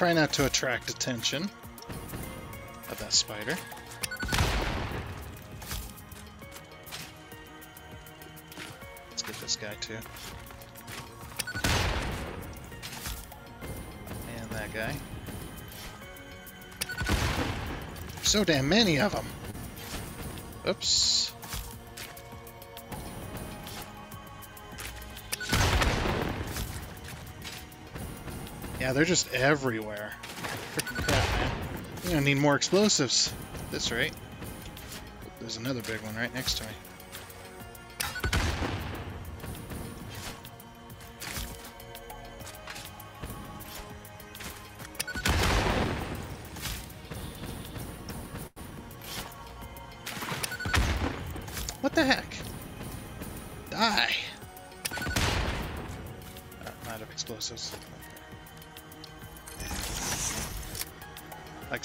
Try not to attract attention of that spider. Let's get this guy too. And that guy. So damn many of them. Oops. Yeah, they're just everywhere. Freaking crap, man. We're gonna need more explosives. This right. There's another big one right next to me.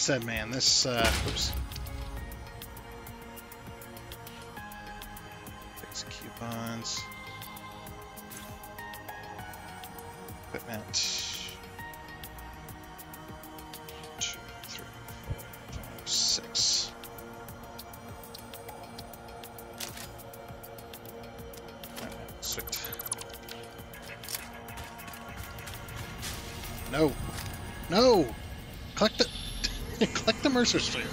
Said, man, this, uh, oops. Fix coupons. Equipment. Two, three, four, five, six. No. No! Collect the... Collect the Mercer Sphere.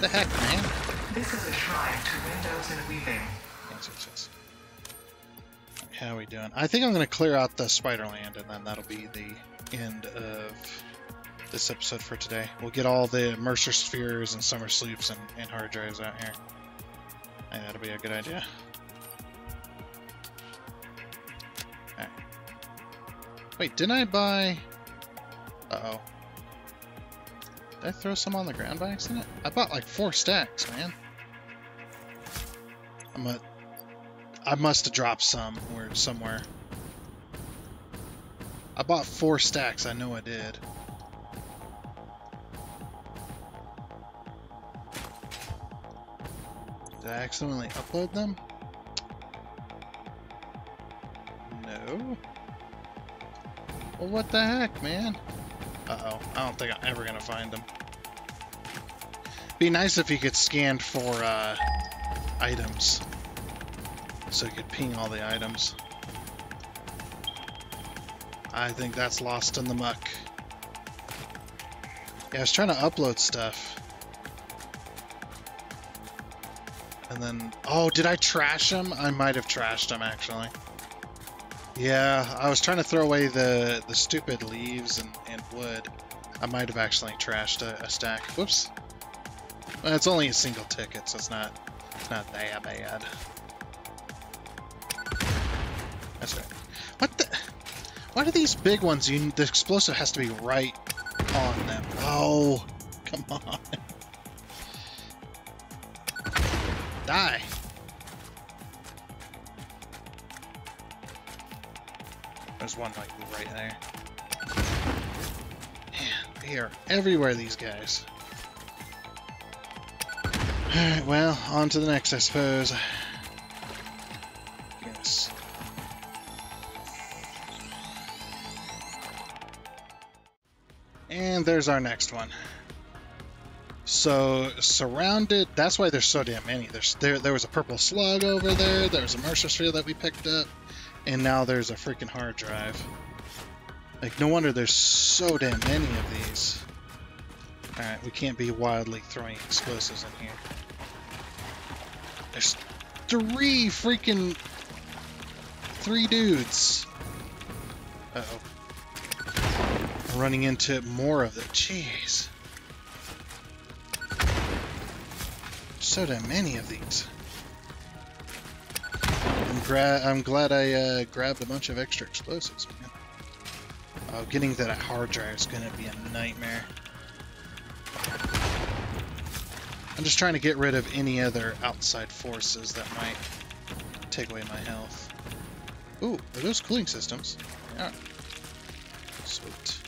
The heck, man? This is a shrine to windows and weaving. Yes, yes, yes. How are we doing? I think I'm going to clear out the Spiderland, and then that'll be the end of this episode for today. We'll get all the Mercer Spheres and Somersloops and, and hard drives out here. Think that'll be a good idea. Alright. Wait, didn't I buy... Uh-oh. Did I throw some on the ground by accident? I bought like four stacks, man. I'm a, I must have dropped some or somewhere. I bought four stacks, I know I did. Did I accidentally upload them? No. Well, what the heck, man? Uh-oh. I don't think I'm ever gonna find him. Be nice if you could scan for, uh, items. So you could ping all the items. I think that's lost in the muck. Yeah, I was trying to upload stuff. And then, oh, did I trash them? I might have trashed them actually. Yeah, I was trying to throw away the, the stupid leaves and, and wood. I might have actually trashed a, a stack. Whoops. Well, it's only a single ticket, so it's not, it's not that bad. That's right. What the? Why do these big ones, you, the explosive has to be right on them? Oh, come on. Die. There's one like right there. Man, everywhere, these guys. Alright, well, on to the next, I suppose. Yes. And there's our next one. So surrounded, that's why there's so damn many. There's there there was a purple slug over there. There's a Mercer sphere that we picked up, and now there's a freaking hard drive. Like no wonder there's so damn many of these. All right, we can't be wildly throwing explosives in here. There's three freaking three dudes. Uh oh. Running into more of the... Jeez. so damn many of these. I'm, glad I uh, grabbed a bunch of extra explosives, man. Oh, getting that hard drive is gonna be a nightmare. I'm just trying to get rid of any other outside forces that might take away my health. Ooh, are those cooling systems? Yeah. Sweet.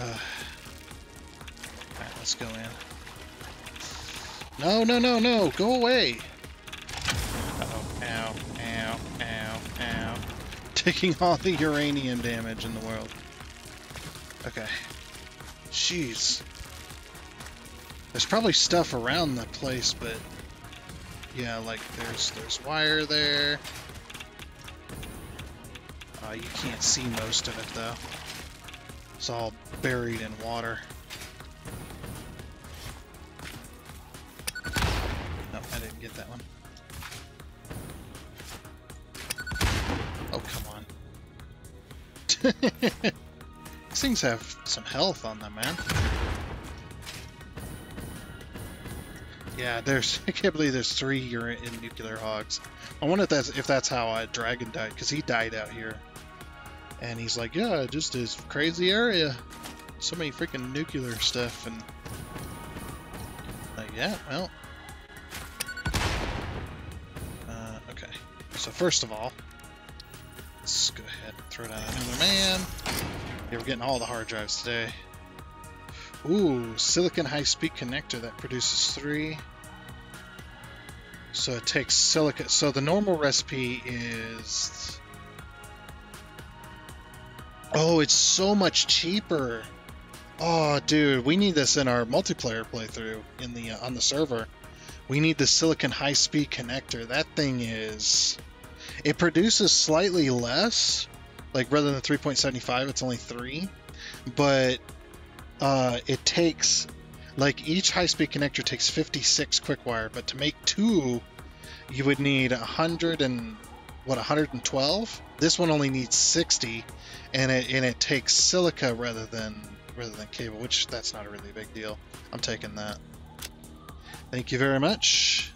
Uh, Alright, let's go in. No, no, no, no! Go away! Uh oh Ow, ow, ow, ow. Taking all the uranium damage in the world. Okay. Jeez. There's probably stuff around the place, but... Yeah, like, there's there's wire there. Uh, you can't see most of it, though. It's all buried in water. No, I didn't get that one. Oh, come on. These things have some health on them, man. Yeah, there's. I can't believe there's three here in nuclear hogs. I wonder if that's if that's how a dragon died, because he died out here, and he's like, yeah, just this crazy area, so many freaking nuclear stuff, and like, yeah, well, uh, Okay. So first of all, let's go ahead and throw down another man. Yeah, we're getting all the hard drives today. Ooh, silicon high-speed connector that produces three. So it takes silicon. So the normal recipe is. Oh, it's so much cheaper. Oh, dude, we need this in our multiplayer playthrough in the uh, on the server. We need the silicon high-speed connector. That thing is it produces slightly less, like rather than 3.75, it's only 3, but uh, it takes, like each high speed connector takes 56 quick wire, but to make two, you would need 100 and what 112 this one only needs 60 and it and it takes silica rather than rather than cable which that's not a really big deal i'm taking that thank you very much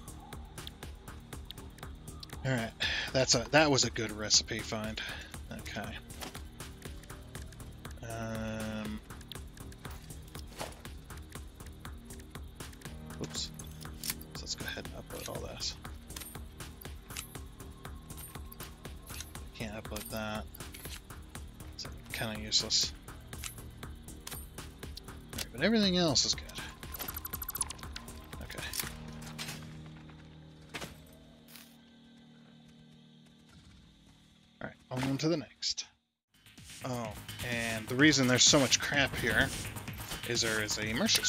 all right, that's a that was a good recipe find. Okay. Um. Oops. So let's go ahead and upload all this. Can't upload that. It's kind of useless. But everything else is good. Okay. Alright, on to the next. Oh, and the reason there's so much crap here is there is a Mercer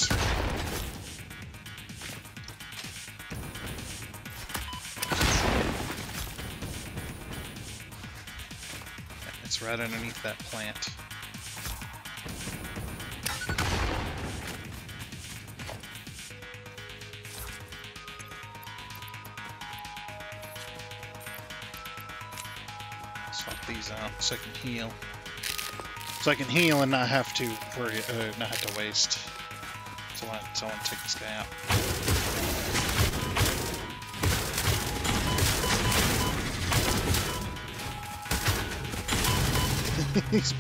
right underneath that plant. Swap these out so I can heal. So I can heal and not have to worry, uh, not have to waste. So I, so I want to take this guy out. these,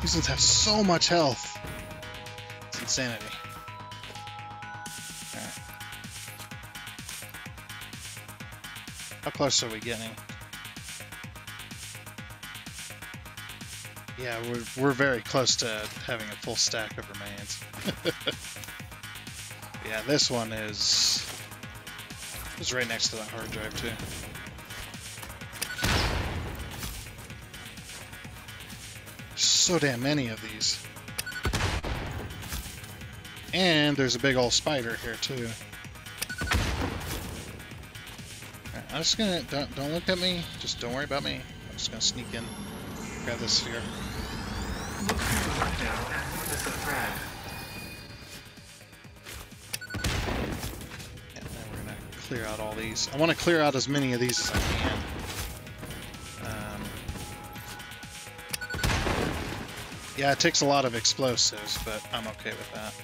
these ones have so much health. It's insanity. How close are we getting? Yeah, we're, we're very close to having a full stack of remains. yeah, this one is is right next to that hard drive too. So damn many of these. And there's a big old spider here too. Alright, I'm just gonna don't don't look at me. Just don't worry about me. I'm just gonna sneak in, grab this sphere. And then we're gonna clear out all these. I want to clear out as many of these as I can. Yeah, it takes a lot of explosives, but I'm okay with that.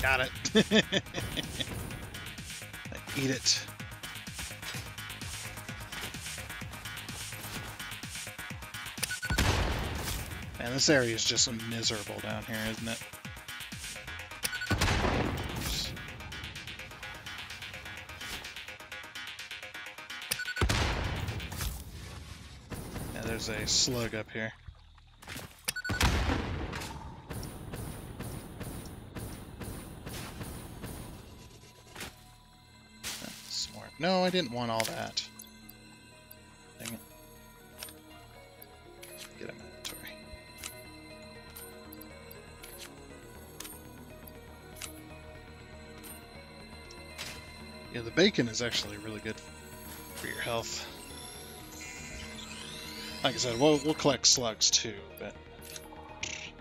Got it. this area is just miserable down here, isn't it? Yeah, there's a slug up here. Smart. No, I didn't want all that. Bacon is actually really good for your health. Like I said, we'll, we'll collect slugs too, but at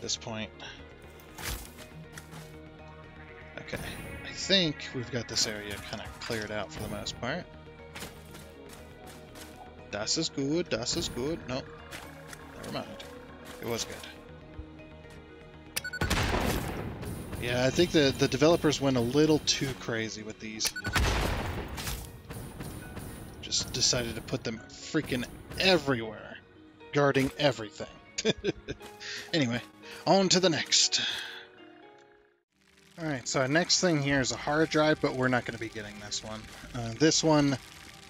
this point. Okay, I think we've got this area kind of cleared out for the most part. Das is good, das is good. No, never mind. It was good. Yeah, I think the, the developers went a little too crazy with these. Just decided to put them freaking everywhere, guarding everything. anyway, on to the next. Alright, so our next thing here is a hard drive, but we're not going to be getting this one. Uh, this one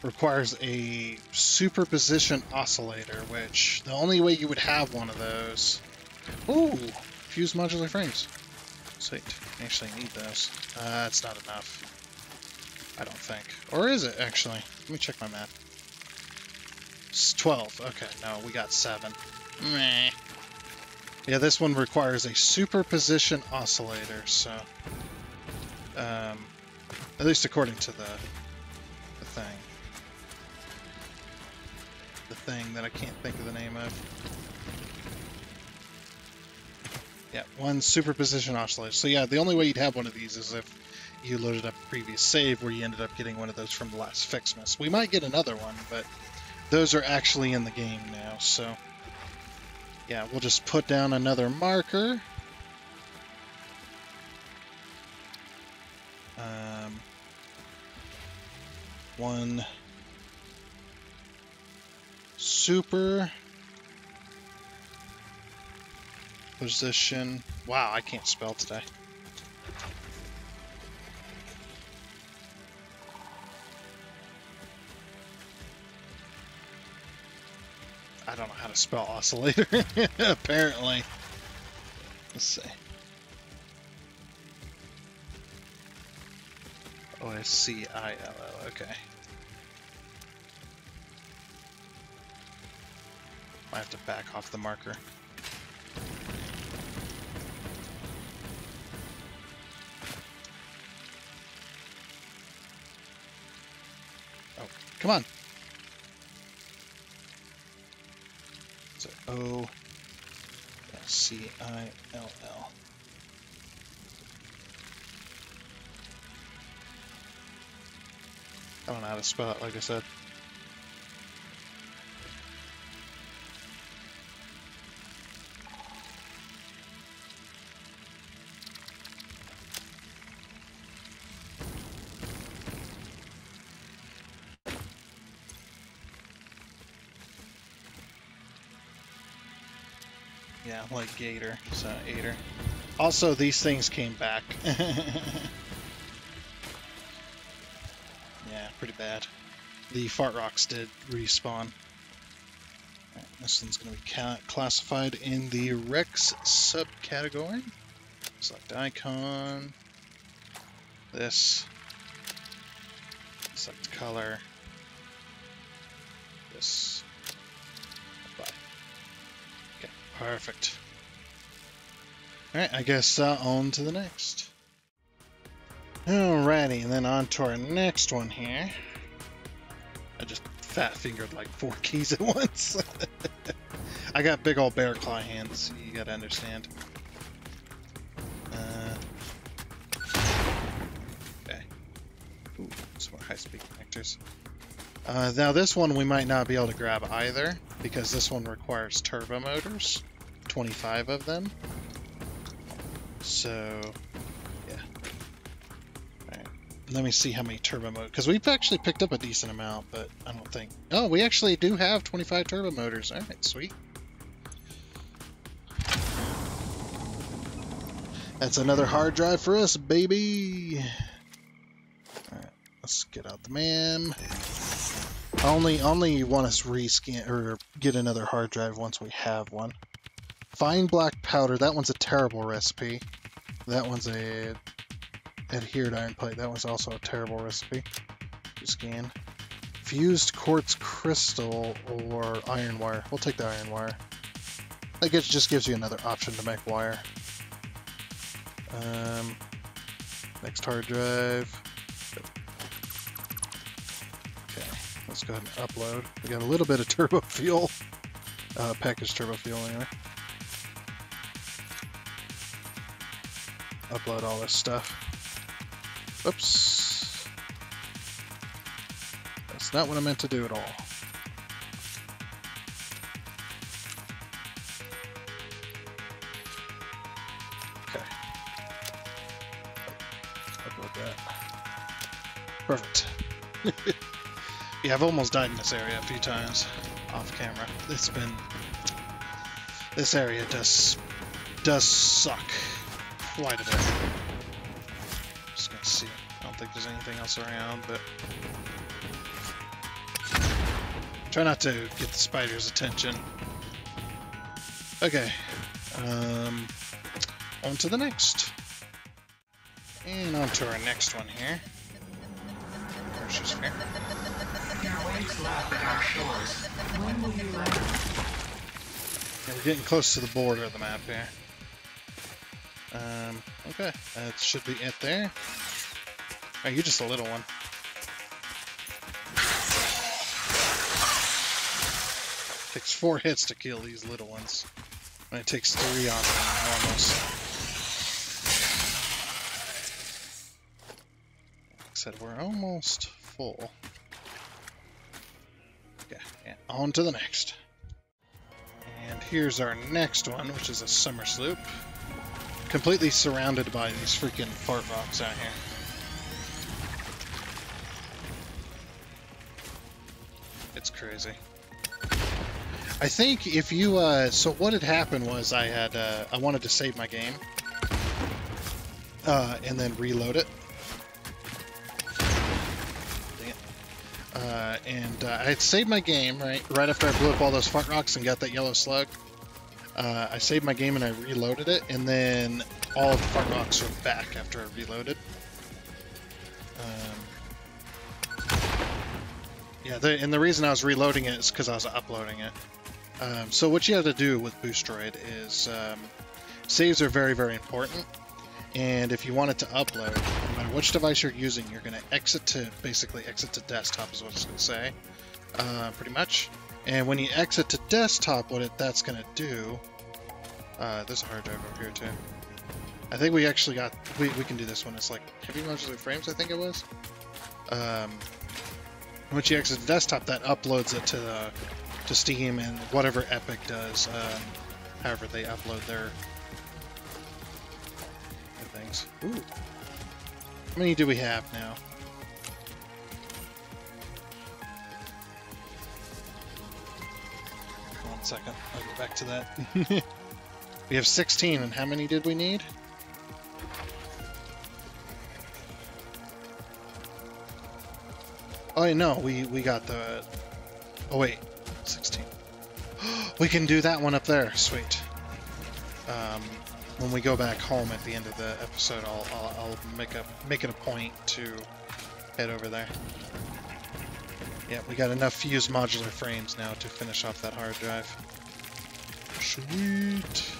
requires a superposition oscillator, which the only way you would have one of those... Ooh! Fused modular frames. Sweet. Actually need those. Uh, that's not enough. I don't think. Or is it, actually? Let me check my map. It's 12. Okay, no, we got 7. Meh. Yeah, this one requires a superposition oscillator, so... Um, at least according to the, the thing. The thing that I can't think of the name of. Yeah, one superposition oscillator. So yeah, the only way you'd have one of these is if you loaded up a previous save where you ended up getting one of those from the last FICSMAS. We might get another one, but those are actually in the game now, so yeah, we'll just put down another marker. Um, one super position. Wow, I can't spell today. I don't know how to spell oscillator, apparently. Let's see. O-S-C-I-L-L, okay. I have to back off the marker. Come on. So O C I L L. I don't know how to spell it, like I said. Like Gator, so Ader. Also, these things came back. yeah, pretty bad. The fart rocks did respawn. Alright, this one's going to be classified in the Rex subcategory. Select icon. This. Select color. This. Apply. Okay, perfect. Alright, I guess uh, on to the next. Alrighty, and then on to our next one here. I just fat fingered like four keys at once. I got big old bear claw hands, you gotta understand. Uh, okay. Ooh, some high speed connectors. Uh, now this one we might not be able to grab either, because this one requires turbo motors. 25 of them. So, yeah. Alright. Let me see how many turbo motors, because we've actually picked up a decent amount, but I don't think... Oh, we actually do have 25 turbo motors. Alright, sweet. That's another hard drive for us, baby! Alright, let's get out the MAM. I only, only want us rescan, or get another hard drive once we have one. Fine black powder, that one's a terrible recipe. That one's a adhered iron plate, that one's also a terrible recipe. Scan. Fused quartz crystal or iron wire. We'll take the iron wire. That gets, just gives you another option to make wire. Um, next hard drive. Okay, let's go ahead and upload. We got a little bit of turbo fuel. Uh, packaged turbo fuel anyway. Upload all this stuff. Oops. That's not what I meant to do at all. Okay. Upload that. Perfect. yeah, I've almost died in this area a few times off camera. It's been... This area does does suck quite a bit. Think there's anything else around, but try not to get the spider's attention. Okay. Um, on to the next. And on to our next one here. Yeah, we're getting close to the border of the map here. Um, okay, that should be it there. Oh, you're just a little one. Takes four hits to kill these little ones. And it takes three on almost. Like I said, we're almost full. Okay, and on to the next. And here's our next one, which is a somersloop. Completely surrounded by these freaking fart rocks out here. Crazy. I think if you, uh, so what had happened was I had, uh, I wanted to save my game. Uh, and then reload it. Uh, and uh, I had saved my game right right after I blew up all those fart rocks and got that yellow slug. Uh, I saved my game and I reloaded it, and then all of the fart rocks were back after I reloaded. Um, yeah, the, and the reason I was reloading it is because I was uploading it. Um, so what you have to do with Boosteroid is um, saves are very very important, and if you want it to upload, no matter which device you're using, you're going to exit to basically exit to desktop is what it's going to say, uh, pretty much. And when you exit to desktop, what it, that's going to do, uh, there's a hard drive over here too. I think we actually got, we, we can do this one. It's like heavy modular frames, I think it was. Um, once you exit the desktop, that uploads it to the, to Steam and whatever Epic does, um, however they upload their, their things. Ooh. How many do we have now? One second, I'll go back to that. we have 16, and how many did we need? Oh, no, we, we got the... Oh, wait, 16. we can do that one up there, sweet. Um, when we go back home at the end of the episode, I'll, I'll, I'll make a make it a point to head over there. Yeah, we got enough fused modular frames now to finish off that hard drive. Sweet.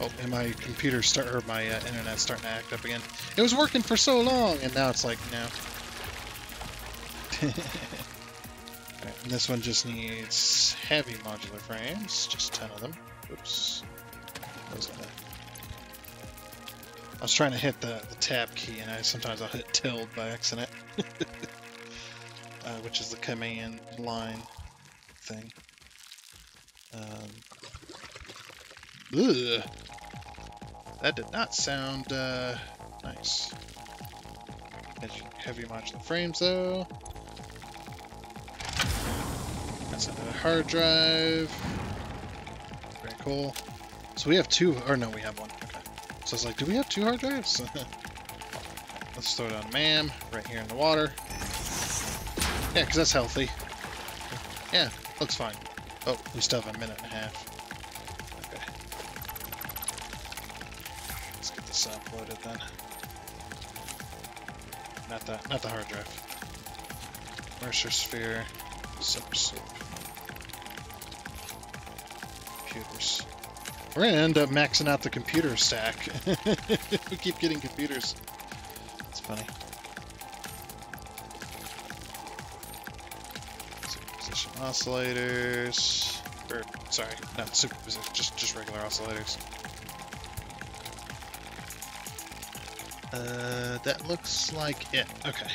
Oh, and my computer start or my uh, internet starting to act up again. It was working for so long, and now it's like no. Alright, and this one just needs heavy modular frames, just 10 of them. Oops. I was trying to hit the, the tab key and I sometimes I'll hit tilde by accident. uh, which is the command line thing. Um, ugh. That did not sound uh, nice. Heavy modular frames though. That's another hard drive. Very cool. So we have two, or no, we have one. Okay. So I was like, do we have two hard drives? Let's throw it on MAM, right here in the water. Yeah, because that's healthy. Yeah, looks fine. Oh, we still have a minute and a half. Okay. Let's get this uploaded then. Not the, not the hard drive. Mercer Sphere, Super Computers. We're gonna end up maxing out the computer stack. we keep getting computers. It's funny. Superposition oscillators. Or, sorry, not superposition, just, just regular oscillators. Uh, that looks like it. Okay.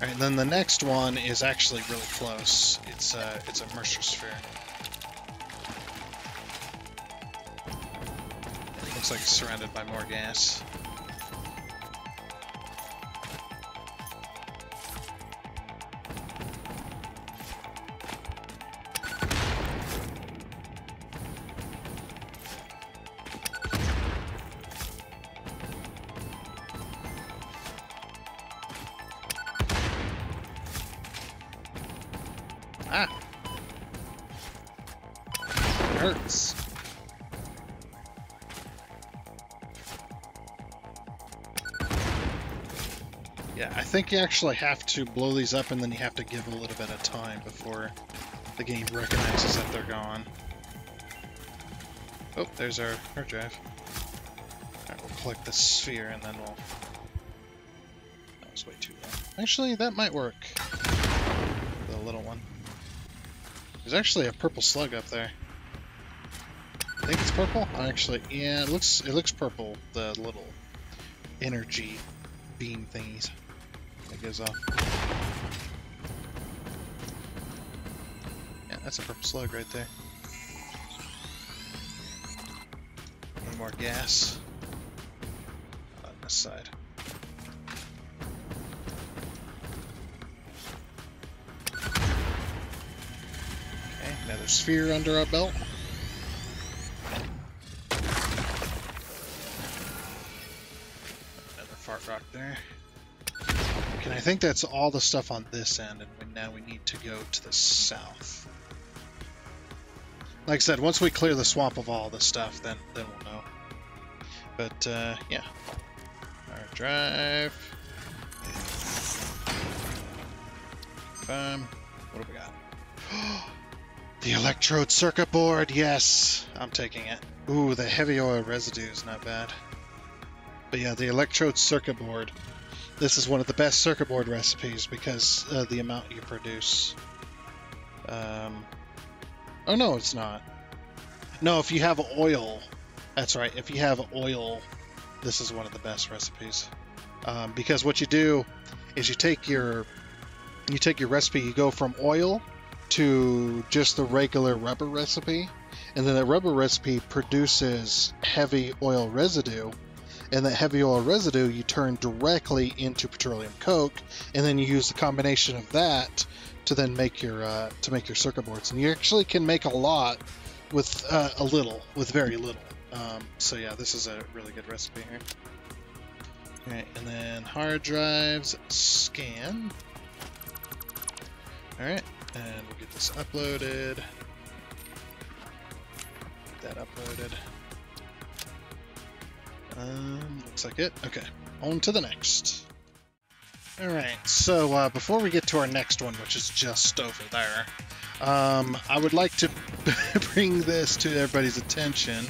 Alright, then the next one is actually really close. It's, uh, it's a Mercer sphere. Looks like it's surrounded by more gas. You actually have to blow these up and then you have to give a little bit of time before the game recognizes that they're gone. Oh, there's our hard drive. Alright, we'll collect the sphere and then we'll... That was way too long. Actually, that might work. The little one. There's actually a purple slug up there. I think it's purple. Actually, yeah, it looks it looks purple. The little energy beam thingies goes off. Yeah, that's a purple slug right there. One more gas on this side. Okay, another sphere under our belt. Okay, I think that's all the stuff on this end, and now we need to go to the south. Like I said, once we clear the swamp of all this stuff, then then we'll know. But uh, yeah, our drive. Um, what do we got? the electrode circuit board. Yes, I'm taking it. Ooh, the heavy oil residue is not bad. But yeah, the electrode circuit board. This is one of the best circuit board recipes because uh, the amount you produce. Um, oh no, it's not. No, if you have oil, that's right. If you have oil, this is one of the best recipes. Um, because what you do is you take your you take your recipe, you go from oil to just the regular rubber recipe, and then the rubber recipe produces heavy oil residue and that heavy oil residue you turn directly into petroleum coke, and then you use the combination of that to then make your uh, to make your circuit boards. And you actually can make a lot with uh, a little, with very little. Um, so yeah, this is a really good recipe here. Alright, and then hard drives, scan. Alright, and we'll get this uploaded. Get that uploaded. Um, looks like it. Okay, on to the next. Alright, so uh, before we get to our next one, which is just over there, um, I would like to bring this to everybody's attention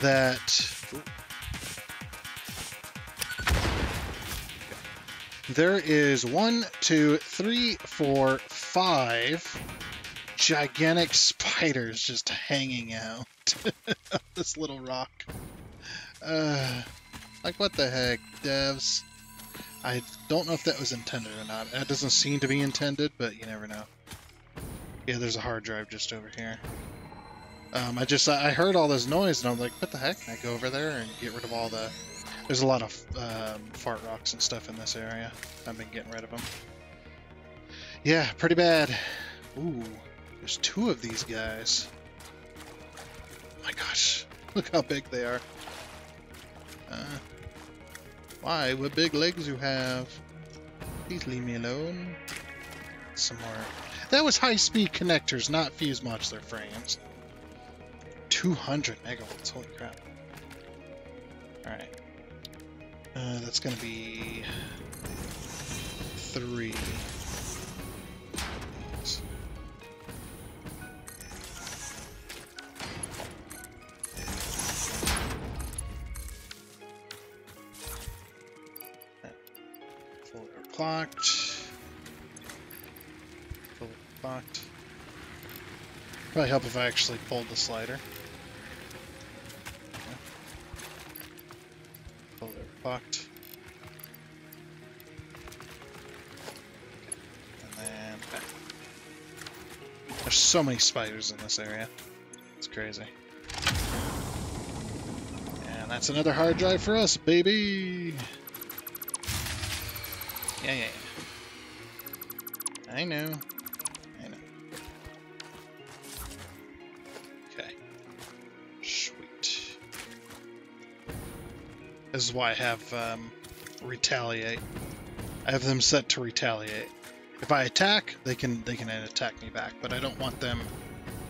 that there is one, two, three, four, five gigantic spiders just hanging out this little rock. Uh, like, what the heck, devs? I don't know if that was intended or not. That doesn't seem to be intended, but you never know. Yeah, there's a hard drive just over here. Um, I just, I heard all this noise and I'm like, what the heck? And I go over there and get rid of all the... There's a lot of um, fart rocks and stuff in this area. I've been getting rid of them. Yeah, pretty bad. Ooh, there's two of these guys. Oh my gosh, look how big they are. Uh, why? What big legs you have? Please leave me alone. Some more. That was high-speed connectors, not fuse modular frames. 200 megavolts, holy crap. Alright. Uh, that's gonna be... Three. Clocked. Fully clocked. Probably help if I actually pulled the slider. Fully clocked. And then. There's so many spiders in this area. It's crazy. And that's another hard drive for us, baby! Yeah, yeah, yeah. I know. I know. Okay. Sweet. This is why I have um, retaliate. I have them set to retaliate. If I attack, they can they can attack me back, but I don't want them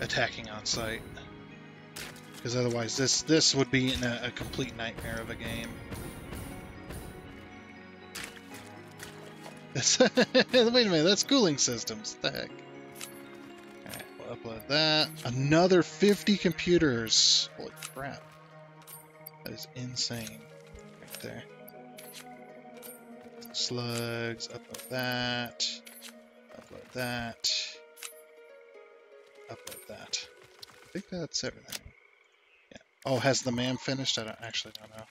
attacking on sight. Because otherwise this this would be a, a complete nightmare of a game. Wait a minute, that's cooling systems. What the heck? Alright, we'll upload that. Another 50 computers. Holy crap. That is insane. Right there. Slugs, upload that. Upload that. Upload that. I think that's everything. Yeah. Oh, has the MAM finished? I don't actually don't know.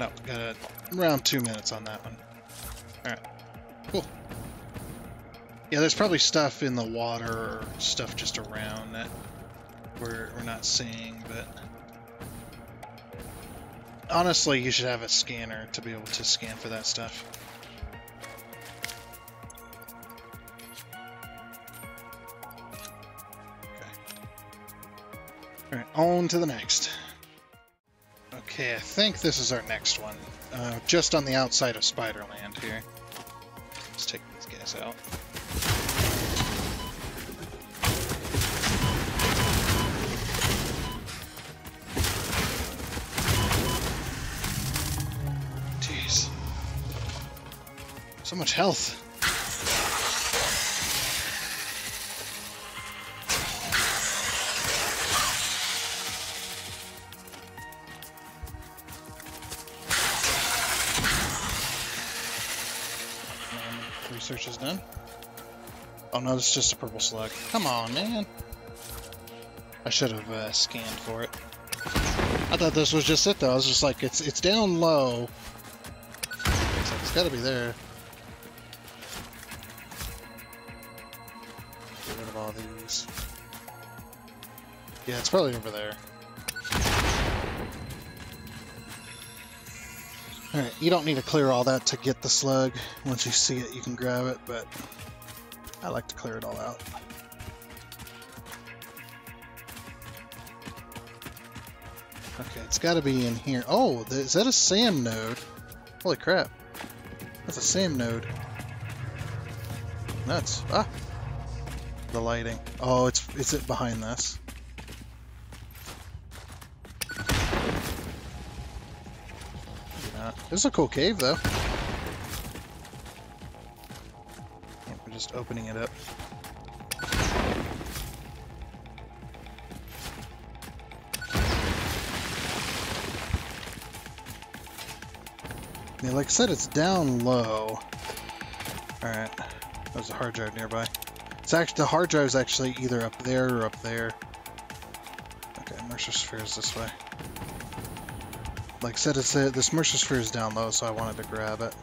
No, got a, around two minutes on that one. Alright, cool. Yeah, there's probably stuff in the water or stuff just around that we're, we're not seeing, but... Honestly, you should have a scanner to be able to scan for that stuff. Okay. Alright, on to the next. Okay, I think this is our next one. Uh, just on the outside of Spiderland here. Let's take these guys out. Jeez. So much health. Is done. Oh no, it's just a purple slug. Come on, man. I should have uh, scanned for it. I thought this was just it though. I was just like, it's it's down low. It's got to be there. Get rid of all these. Yeah, it's probably over there. Alright, you don't need to clear all that to get the slug. Once you see it, you can grab it, but I like to clear it all out. Okay, it's got to be in here. Oh, is that a SAM node? Holy crap. That's a SAM node. Nuts. Ah! The lighting. Oh, it's it's it behind this. This is a cool cave, though. We're just opening it up. Yeah, like I said, it's down low. Alright. There's a hard drive nearby. It's actually the hard drive is actually either up there or up there. Okay, Mercer Sphere is this way. Like I said, it's a, this Mercer Sphere is down low, so I wanted to grab it.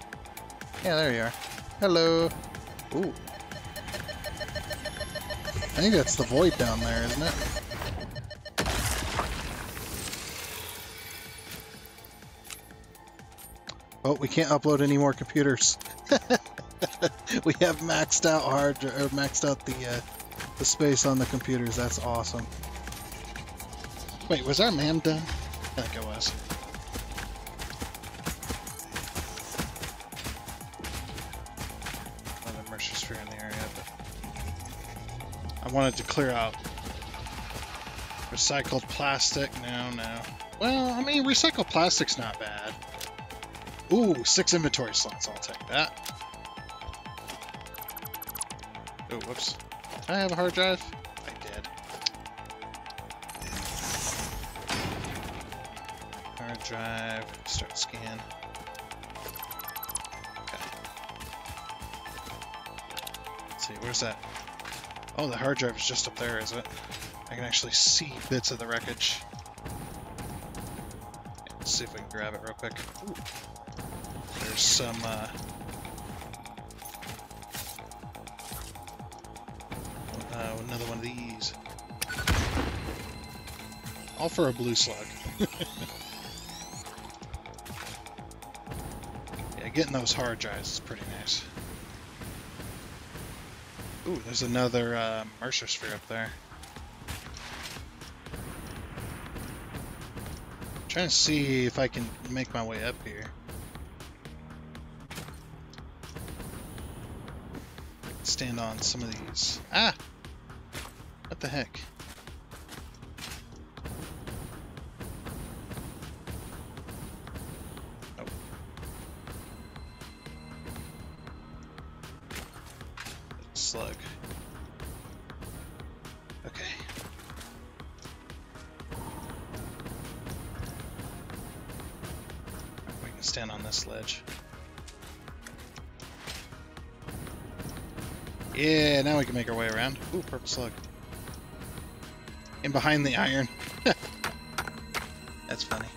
Yeah, there you are. Hello. Ooh. I think that's the void down there, isn't it? Oh, we can't upload any more computers. we have maxed out hard or maxed out the uh, the space on the computers. That's awesome. Wait, was our MAM done? I think it was. I wanted to clear out recycled plastic. No, no. Well, I mean, recycled plastic's not bad. Ooh, six inventory slots. I'll take that. Oh, whoops. I have a hard drive? I did. Hard drive. Start scan. Okay. Let's see, where's that? Oh, the hard drive is just up there, is it? I can actually see bits of the wreckage. Let's see if we can grab it real quick. Ooh. There's some, uh... Uh, another one of these. All for a blue slug. yeah, getting those hard drives is pretty nice. Ooh, there's another uh, Mercer sphere up there. trying to see if I can make my way up here. stand on some of these. Ah! What the heck? Purple slug. In behind the iron. That's funny.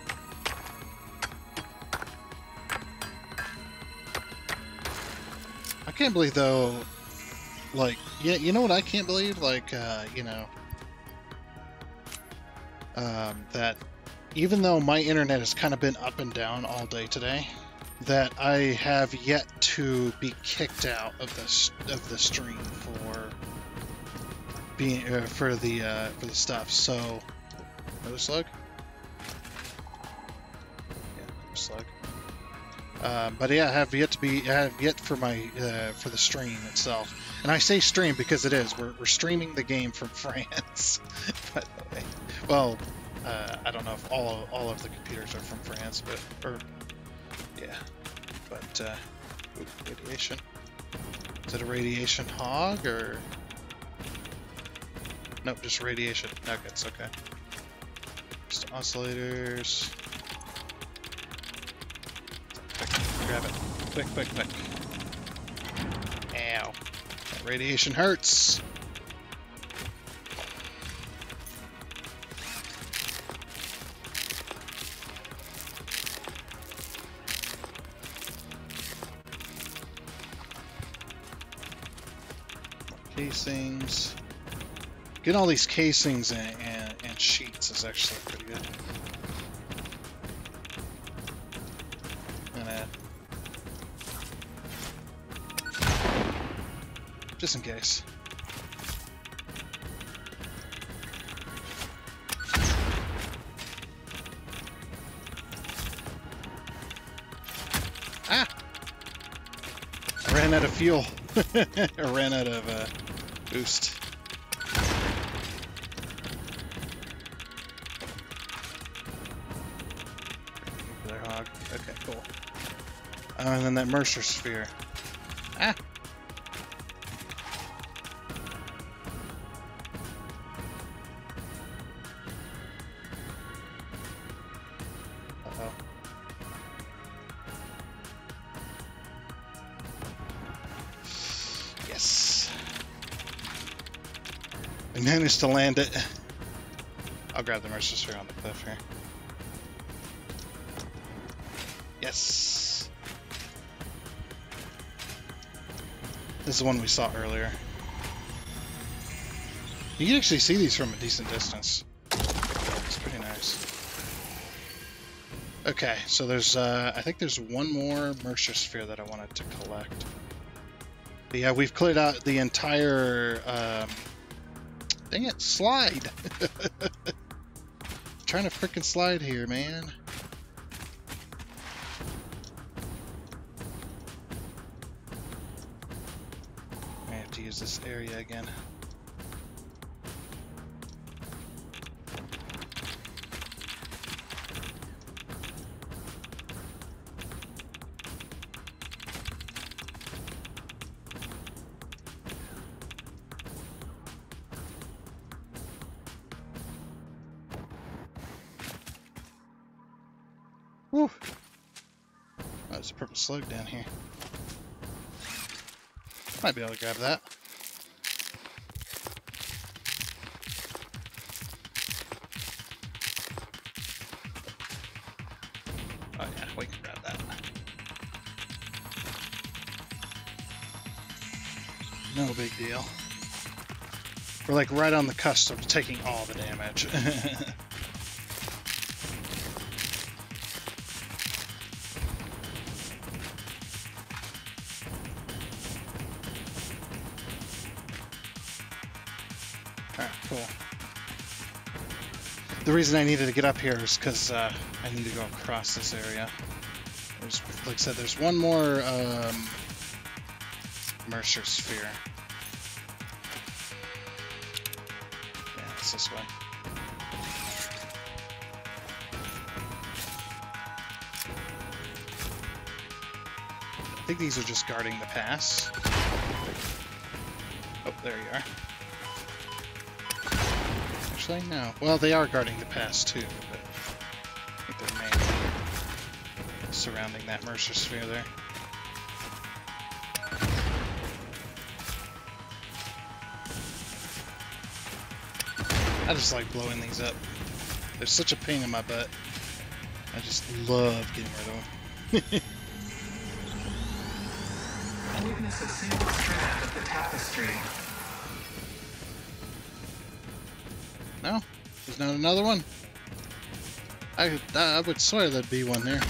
I can't believe though, like, yeah, you know what I can't believe? Like, uh, you know, um, that even though my internet has kind of been up and down all day today, that I have yet to be kicked out of this of the stream being uh, for the uh, for the stuff. So, another slug. purple slug. Um, but yeah, I have yet to be. I have yet for my uh, for the stream itself, and I say stream because it is. We're, we're streaming the game from France. by the way, well, uh, I don't know if all all of the computers are from France, but or yeah, but uh, radiation. Is it a radiation hog or? Nope, just radiation nuggets. Okay. Just oscillators. Quick, grab it. Quick, quick, quick. Ow. That radiation hurts. Casings. Getting all these casings and, and, and sheets is actually pretty good. Just in case. Ah! I ran out of fuel. I ran out of uh, boost. And then that Mercer sphere. Ah! Yes. I managed to land it. I'll grab the Mercer sphere on the cliff here. Yes. This is the one we saw earlier. You can actually see these from a decent distance. It's pretty nice. Okay, so there's, uh, I think there's one more Mercer Sphere that I wanted to collect. But yeah, we've cleared out the entire, um, dang it, slide! trying to frickin' slide here, man. Slug down here. Might be able to grab that. Oh yeah, we can grab that. No big deal. We're like right on the cusp of taking all the damage. reason I needed to get up here is because uh, I need to go across this area. There's, like I said, there's one more um, Mercer sphere. Yeah, it's this way. I think these are just guarding the pass. Oh, there you are. Actually, no. Well, they are guarding the pass too, but I think they're mainly surrounding that Mercer sphere there. I just like blowing these up. They're such a pain in my butt. I just love getting rid of them. Witness a single strand of the tapestry. Not another one? I, I would swear there'd be one there.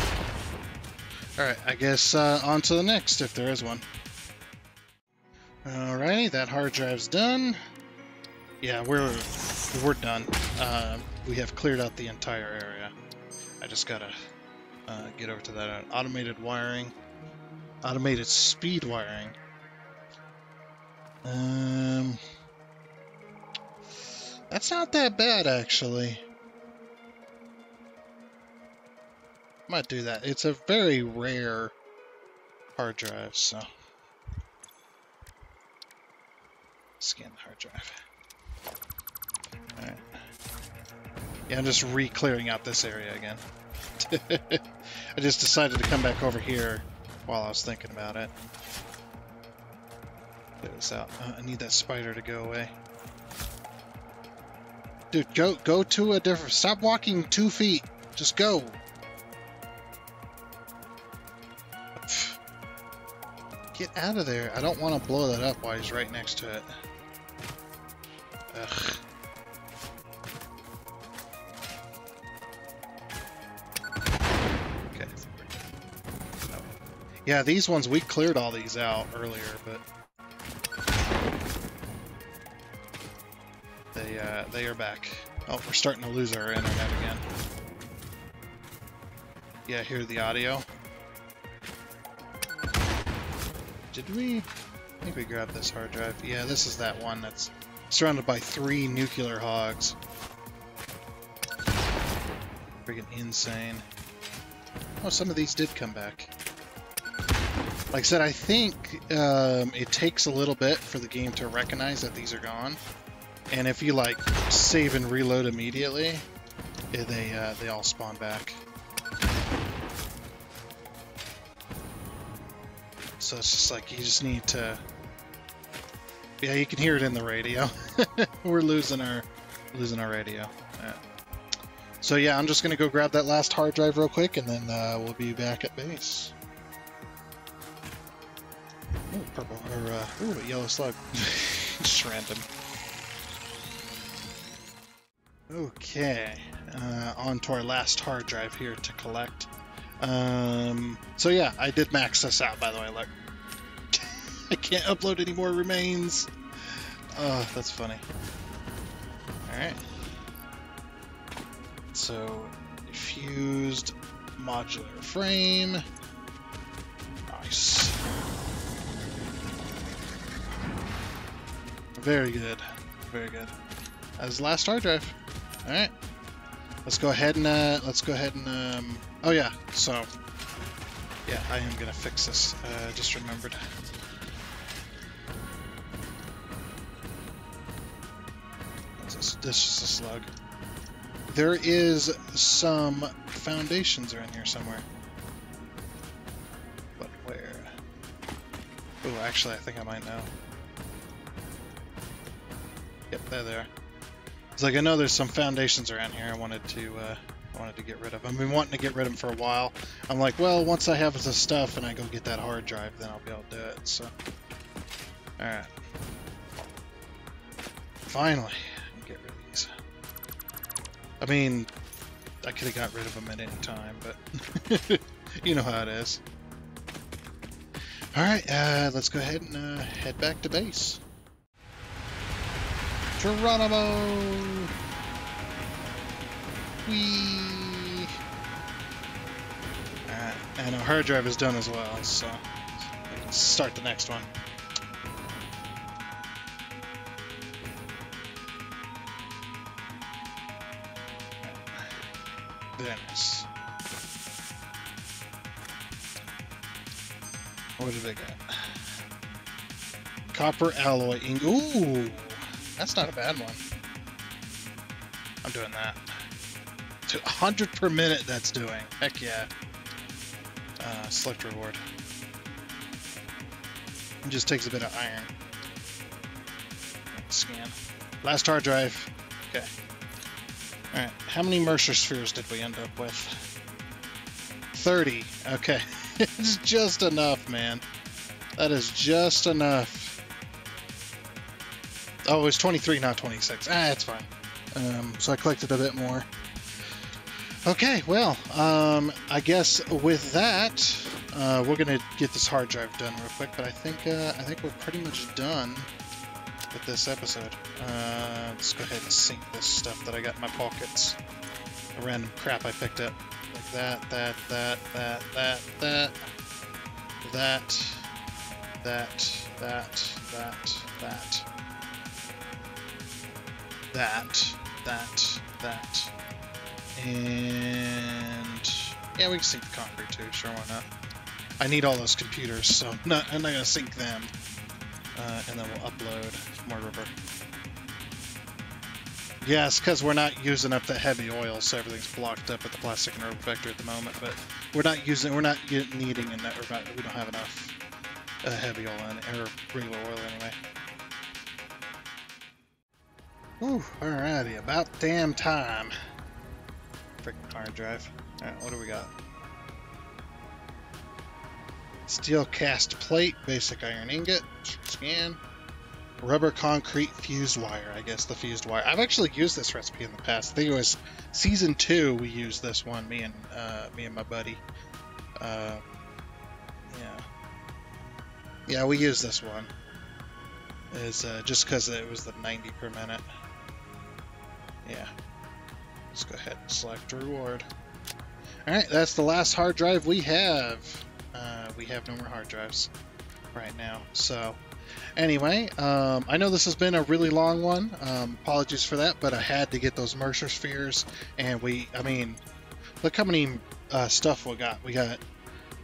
Alright, I guess uh, on to the next, if there is one. Alrighty, that hard drive's done. Yeah, we're we're done. Uh, we have cleared out the entire area. I just gotta uh, get over to that automated wiring, automated speed wiring. Um, that's not that bad actually. Might do that. It's a very rare hard drive, so scan the hard drive. Alright. Yeah, I'm just re-clearing out this area again. I just decided to come back over here while I was thinking about it. Get this out. Uh, I need that spider to go away. Dude, go go to a different. Stop walking two feet. Just go. Get out of there. I don't want to blow that up while he's right next to it. Ugh. Okay. Oh. Yeah, these ones, we cleared all these out earlier, but... They, uh, they are back. Oh, we're starting to lose our internet again. Yeah, hear the audio. Did we... I think we grabbed this hard drive. Yeah, this is that one that's surrounded by three nuclear hogs. Freaking insane. Oh, some of these did come back. Like I said, I think um, it takes a little bit for the game to recognize that these are gone. And if you like save and reload immediately, eh, they uh, they all spawn back. So it's just like you just need to. Yeah, you can hear it in the radio. We're losing our losing our radio. So yeah, I'm just gonna go grab that last hard drive real quick, and then uh, we'll be back at base. Ooh, purple or uh, ooh, yellow slug. just random. Okay, uh, on to our last hard drive here to collect. Um, so yeah, I did max this out, by the way, look. I can't upload any more remains. Oh, that's funny. Alright. So, fused modular frame. Nice. Very good. Very good. As last hard drive. Alright. Let's go ahead and uh, let's go ahead and um, oh yeah so yeah I am gonna fix this uh, just remembered. This? this is a slug. There is some foundations around here somewhere. But where? Oh actually I think I might know. Yep there they are it's like I know there's some foundations around here I wanted to uh, I wanted to get rid of. I've been wanting to get rid of them for a while. I'm like, well, once I have the stuff and I go get that hard drive, then I'll be able to do it. So, all right. Finally, get rid of these. I mean, I could have got rid of them at any time, but you know how it is. All right, uh, let's go ahead and uh, head back to base. Geronimo! Whee! Alright, uh, and our hard drive is done as well, so can start the next one. Very nice. What do they got? Copper alloy ink. Ooh! That's not a bad one. I'm doing that. 100 per minute that's doing. Heck yeah. Uh, select reward. It just takes a bit of iron. Scan. Last hard drive. Okay. Alright, how many Mercer spheres did we end up with? 30. Okay. it's just enough, man. That is just enough. Oh, it was 23, not 26. Ah, it's fine. Um, so I collected a bit more. Okay, well, um, I guess with that, uh, we're gonna get this hard drive done real quick. But I think uh, I think we're pretty much done with this episode. Uh, let's go ahead and sync this stuff that I got in my pockets. The random crap I picked up, like that, that, that, that, that, that, that, that, that, that, that, that, that, that, and yeah, we can sink the concrete too. Sure, why not? I need all those computers, so I'm not, I'm not gonna sink them. Uh, and then we'll upload more rubber. Yes, because we're not using up the heavy oil, so everything's blocked up at the plastic and nerve vector at the moment. But we're not using, we're not needing, and we don't have enough uh, heavy oil and or regular oil anyway. Whew, alrighty, about damn time. Freaking hard drive. Alright, what do we got? Steel cast plate, basic iron ingot, scan, rubber concrete fused wire. I guess the fused wire. I've actually used this recipe in the past. I think it was season two. We used this one. Me and uh, me and my buddy. Uh, yeah, yeah, we used this one. Is uh, just because it was the 90 per minute. Yeah. Let's go ahead and select reward. Alright, that's the last hard drive we have. Uh, we have no more hard drives right now. So, anyway, um, I know this has been a really long one. Um, apologies for that, but I had to get those Mercer spheres, and we, I mean, look how many uh, stuff we got. We got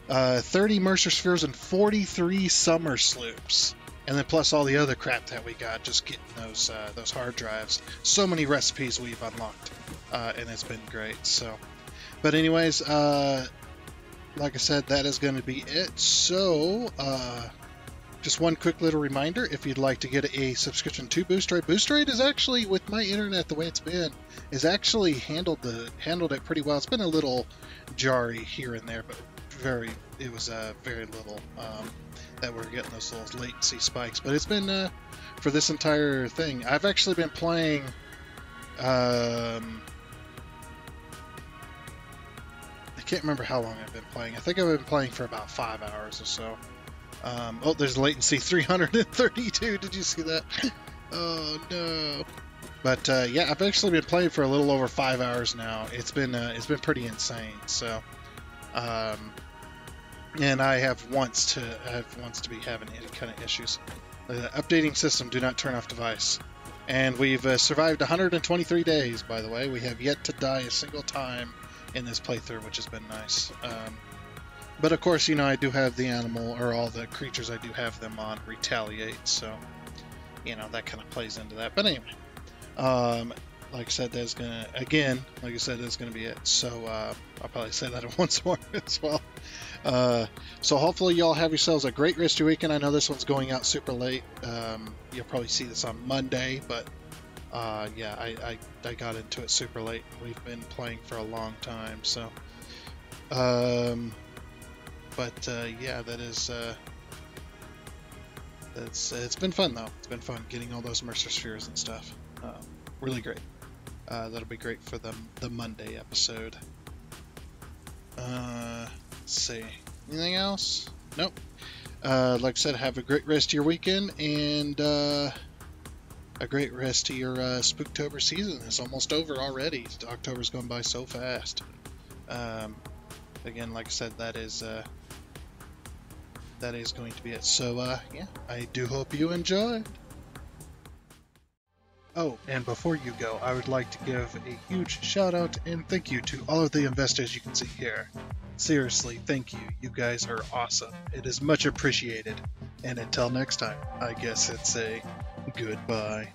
uh, 30 Mercer spheres and 43 somersloops. And then plus all the other crap that we got, just getting those uh, those hard drives. So many recipes we've unlocked, uh, and it's been great. So, but anyways, uh, like I said, that is going to be it. So, uh, just one quick little reminder: if you'd like to get a subscription to Boosteroid, Boosteroid is actually, with my internet the way it's been, is actually handled the handled it pretty well. It's been a little jarry here and there, but very it was uh, very little um, that we're getting those little latency spikes. But it's been uh, for this entire thing. I've actually been playing. Um, I can't remember how long I've been playing. I think I've been playing for about five hours or so. Um, oh, there's latency 332. Did you see that? oh no. But uh, yeah, I've actually been playing for a little over five hours now. It's been uh, it's been pretty insane. So, um, and I have wants to have wants to be having any kind of issues. Uh, updating system, do not turn off device. And we've uh, survived 123 days, by the way. We have yet to die a single time in this playthrough, which has been nice. Um, but of course, you know, I do have the animal, or all the creatures, I do have them on retaliate, so, you know, that kind of plays into that. But anyway, um, like I said, that's gonna, again, like I said, that's gonna be it. So, uh, I'll probably say that once more as well. Uh, so hopefully y'all have yourselves a great rest of your weekend. I know this one's going out super late. Um, you'll probably see this on Monday, but uh, yeah, I, I, I, got into it super late. We've been playing for a long time, so. Um, but uh, yeah, that is. Uh, that's it's been fun though. It's been fun getting all those Mercer spheres and stuff. Um, really great. Uh, that'll be great for the the Monday episode. Uh, let's see. Anything else? Nope. Uh, like I said, have a great rest of your weekend and uh, a great rest of your uh, Spooktober season. It's almost over already. October's gone by so fast. Um, again, like I said, that is uh, that is going to be it. So uh, yeah, I do hope you enjoyed. Oh, and before you go, I would like to give a huge shout out and thank you to all of the investors you can see here. Seriously, thank you. You guys are awesome. It is much appreciated. And until next time, I guess it's a goodbye.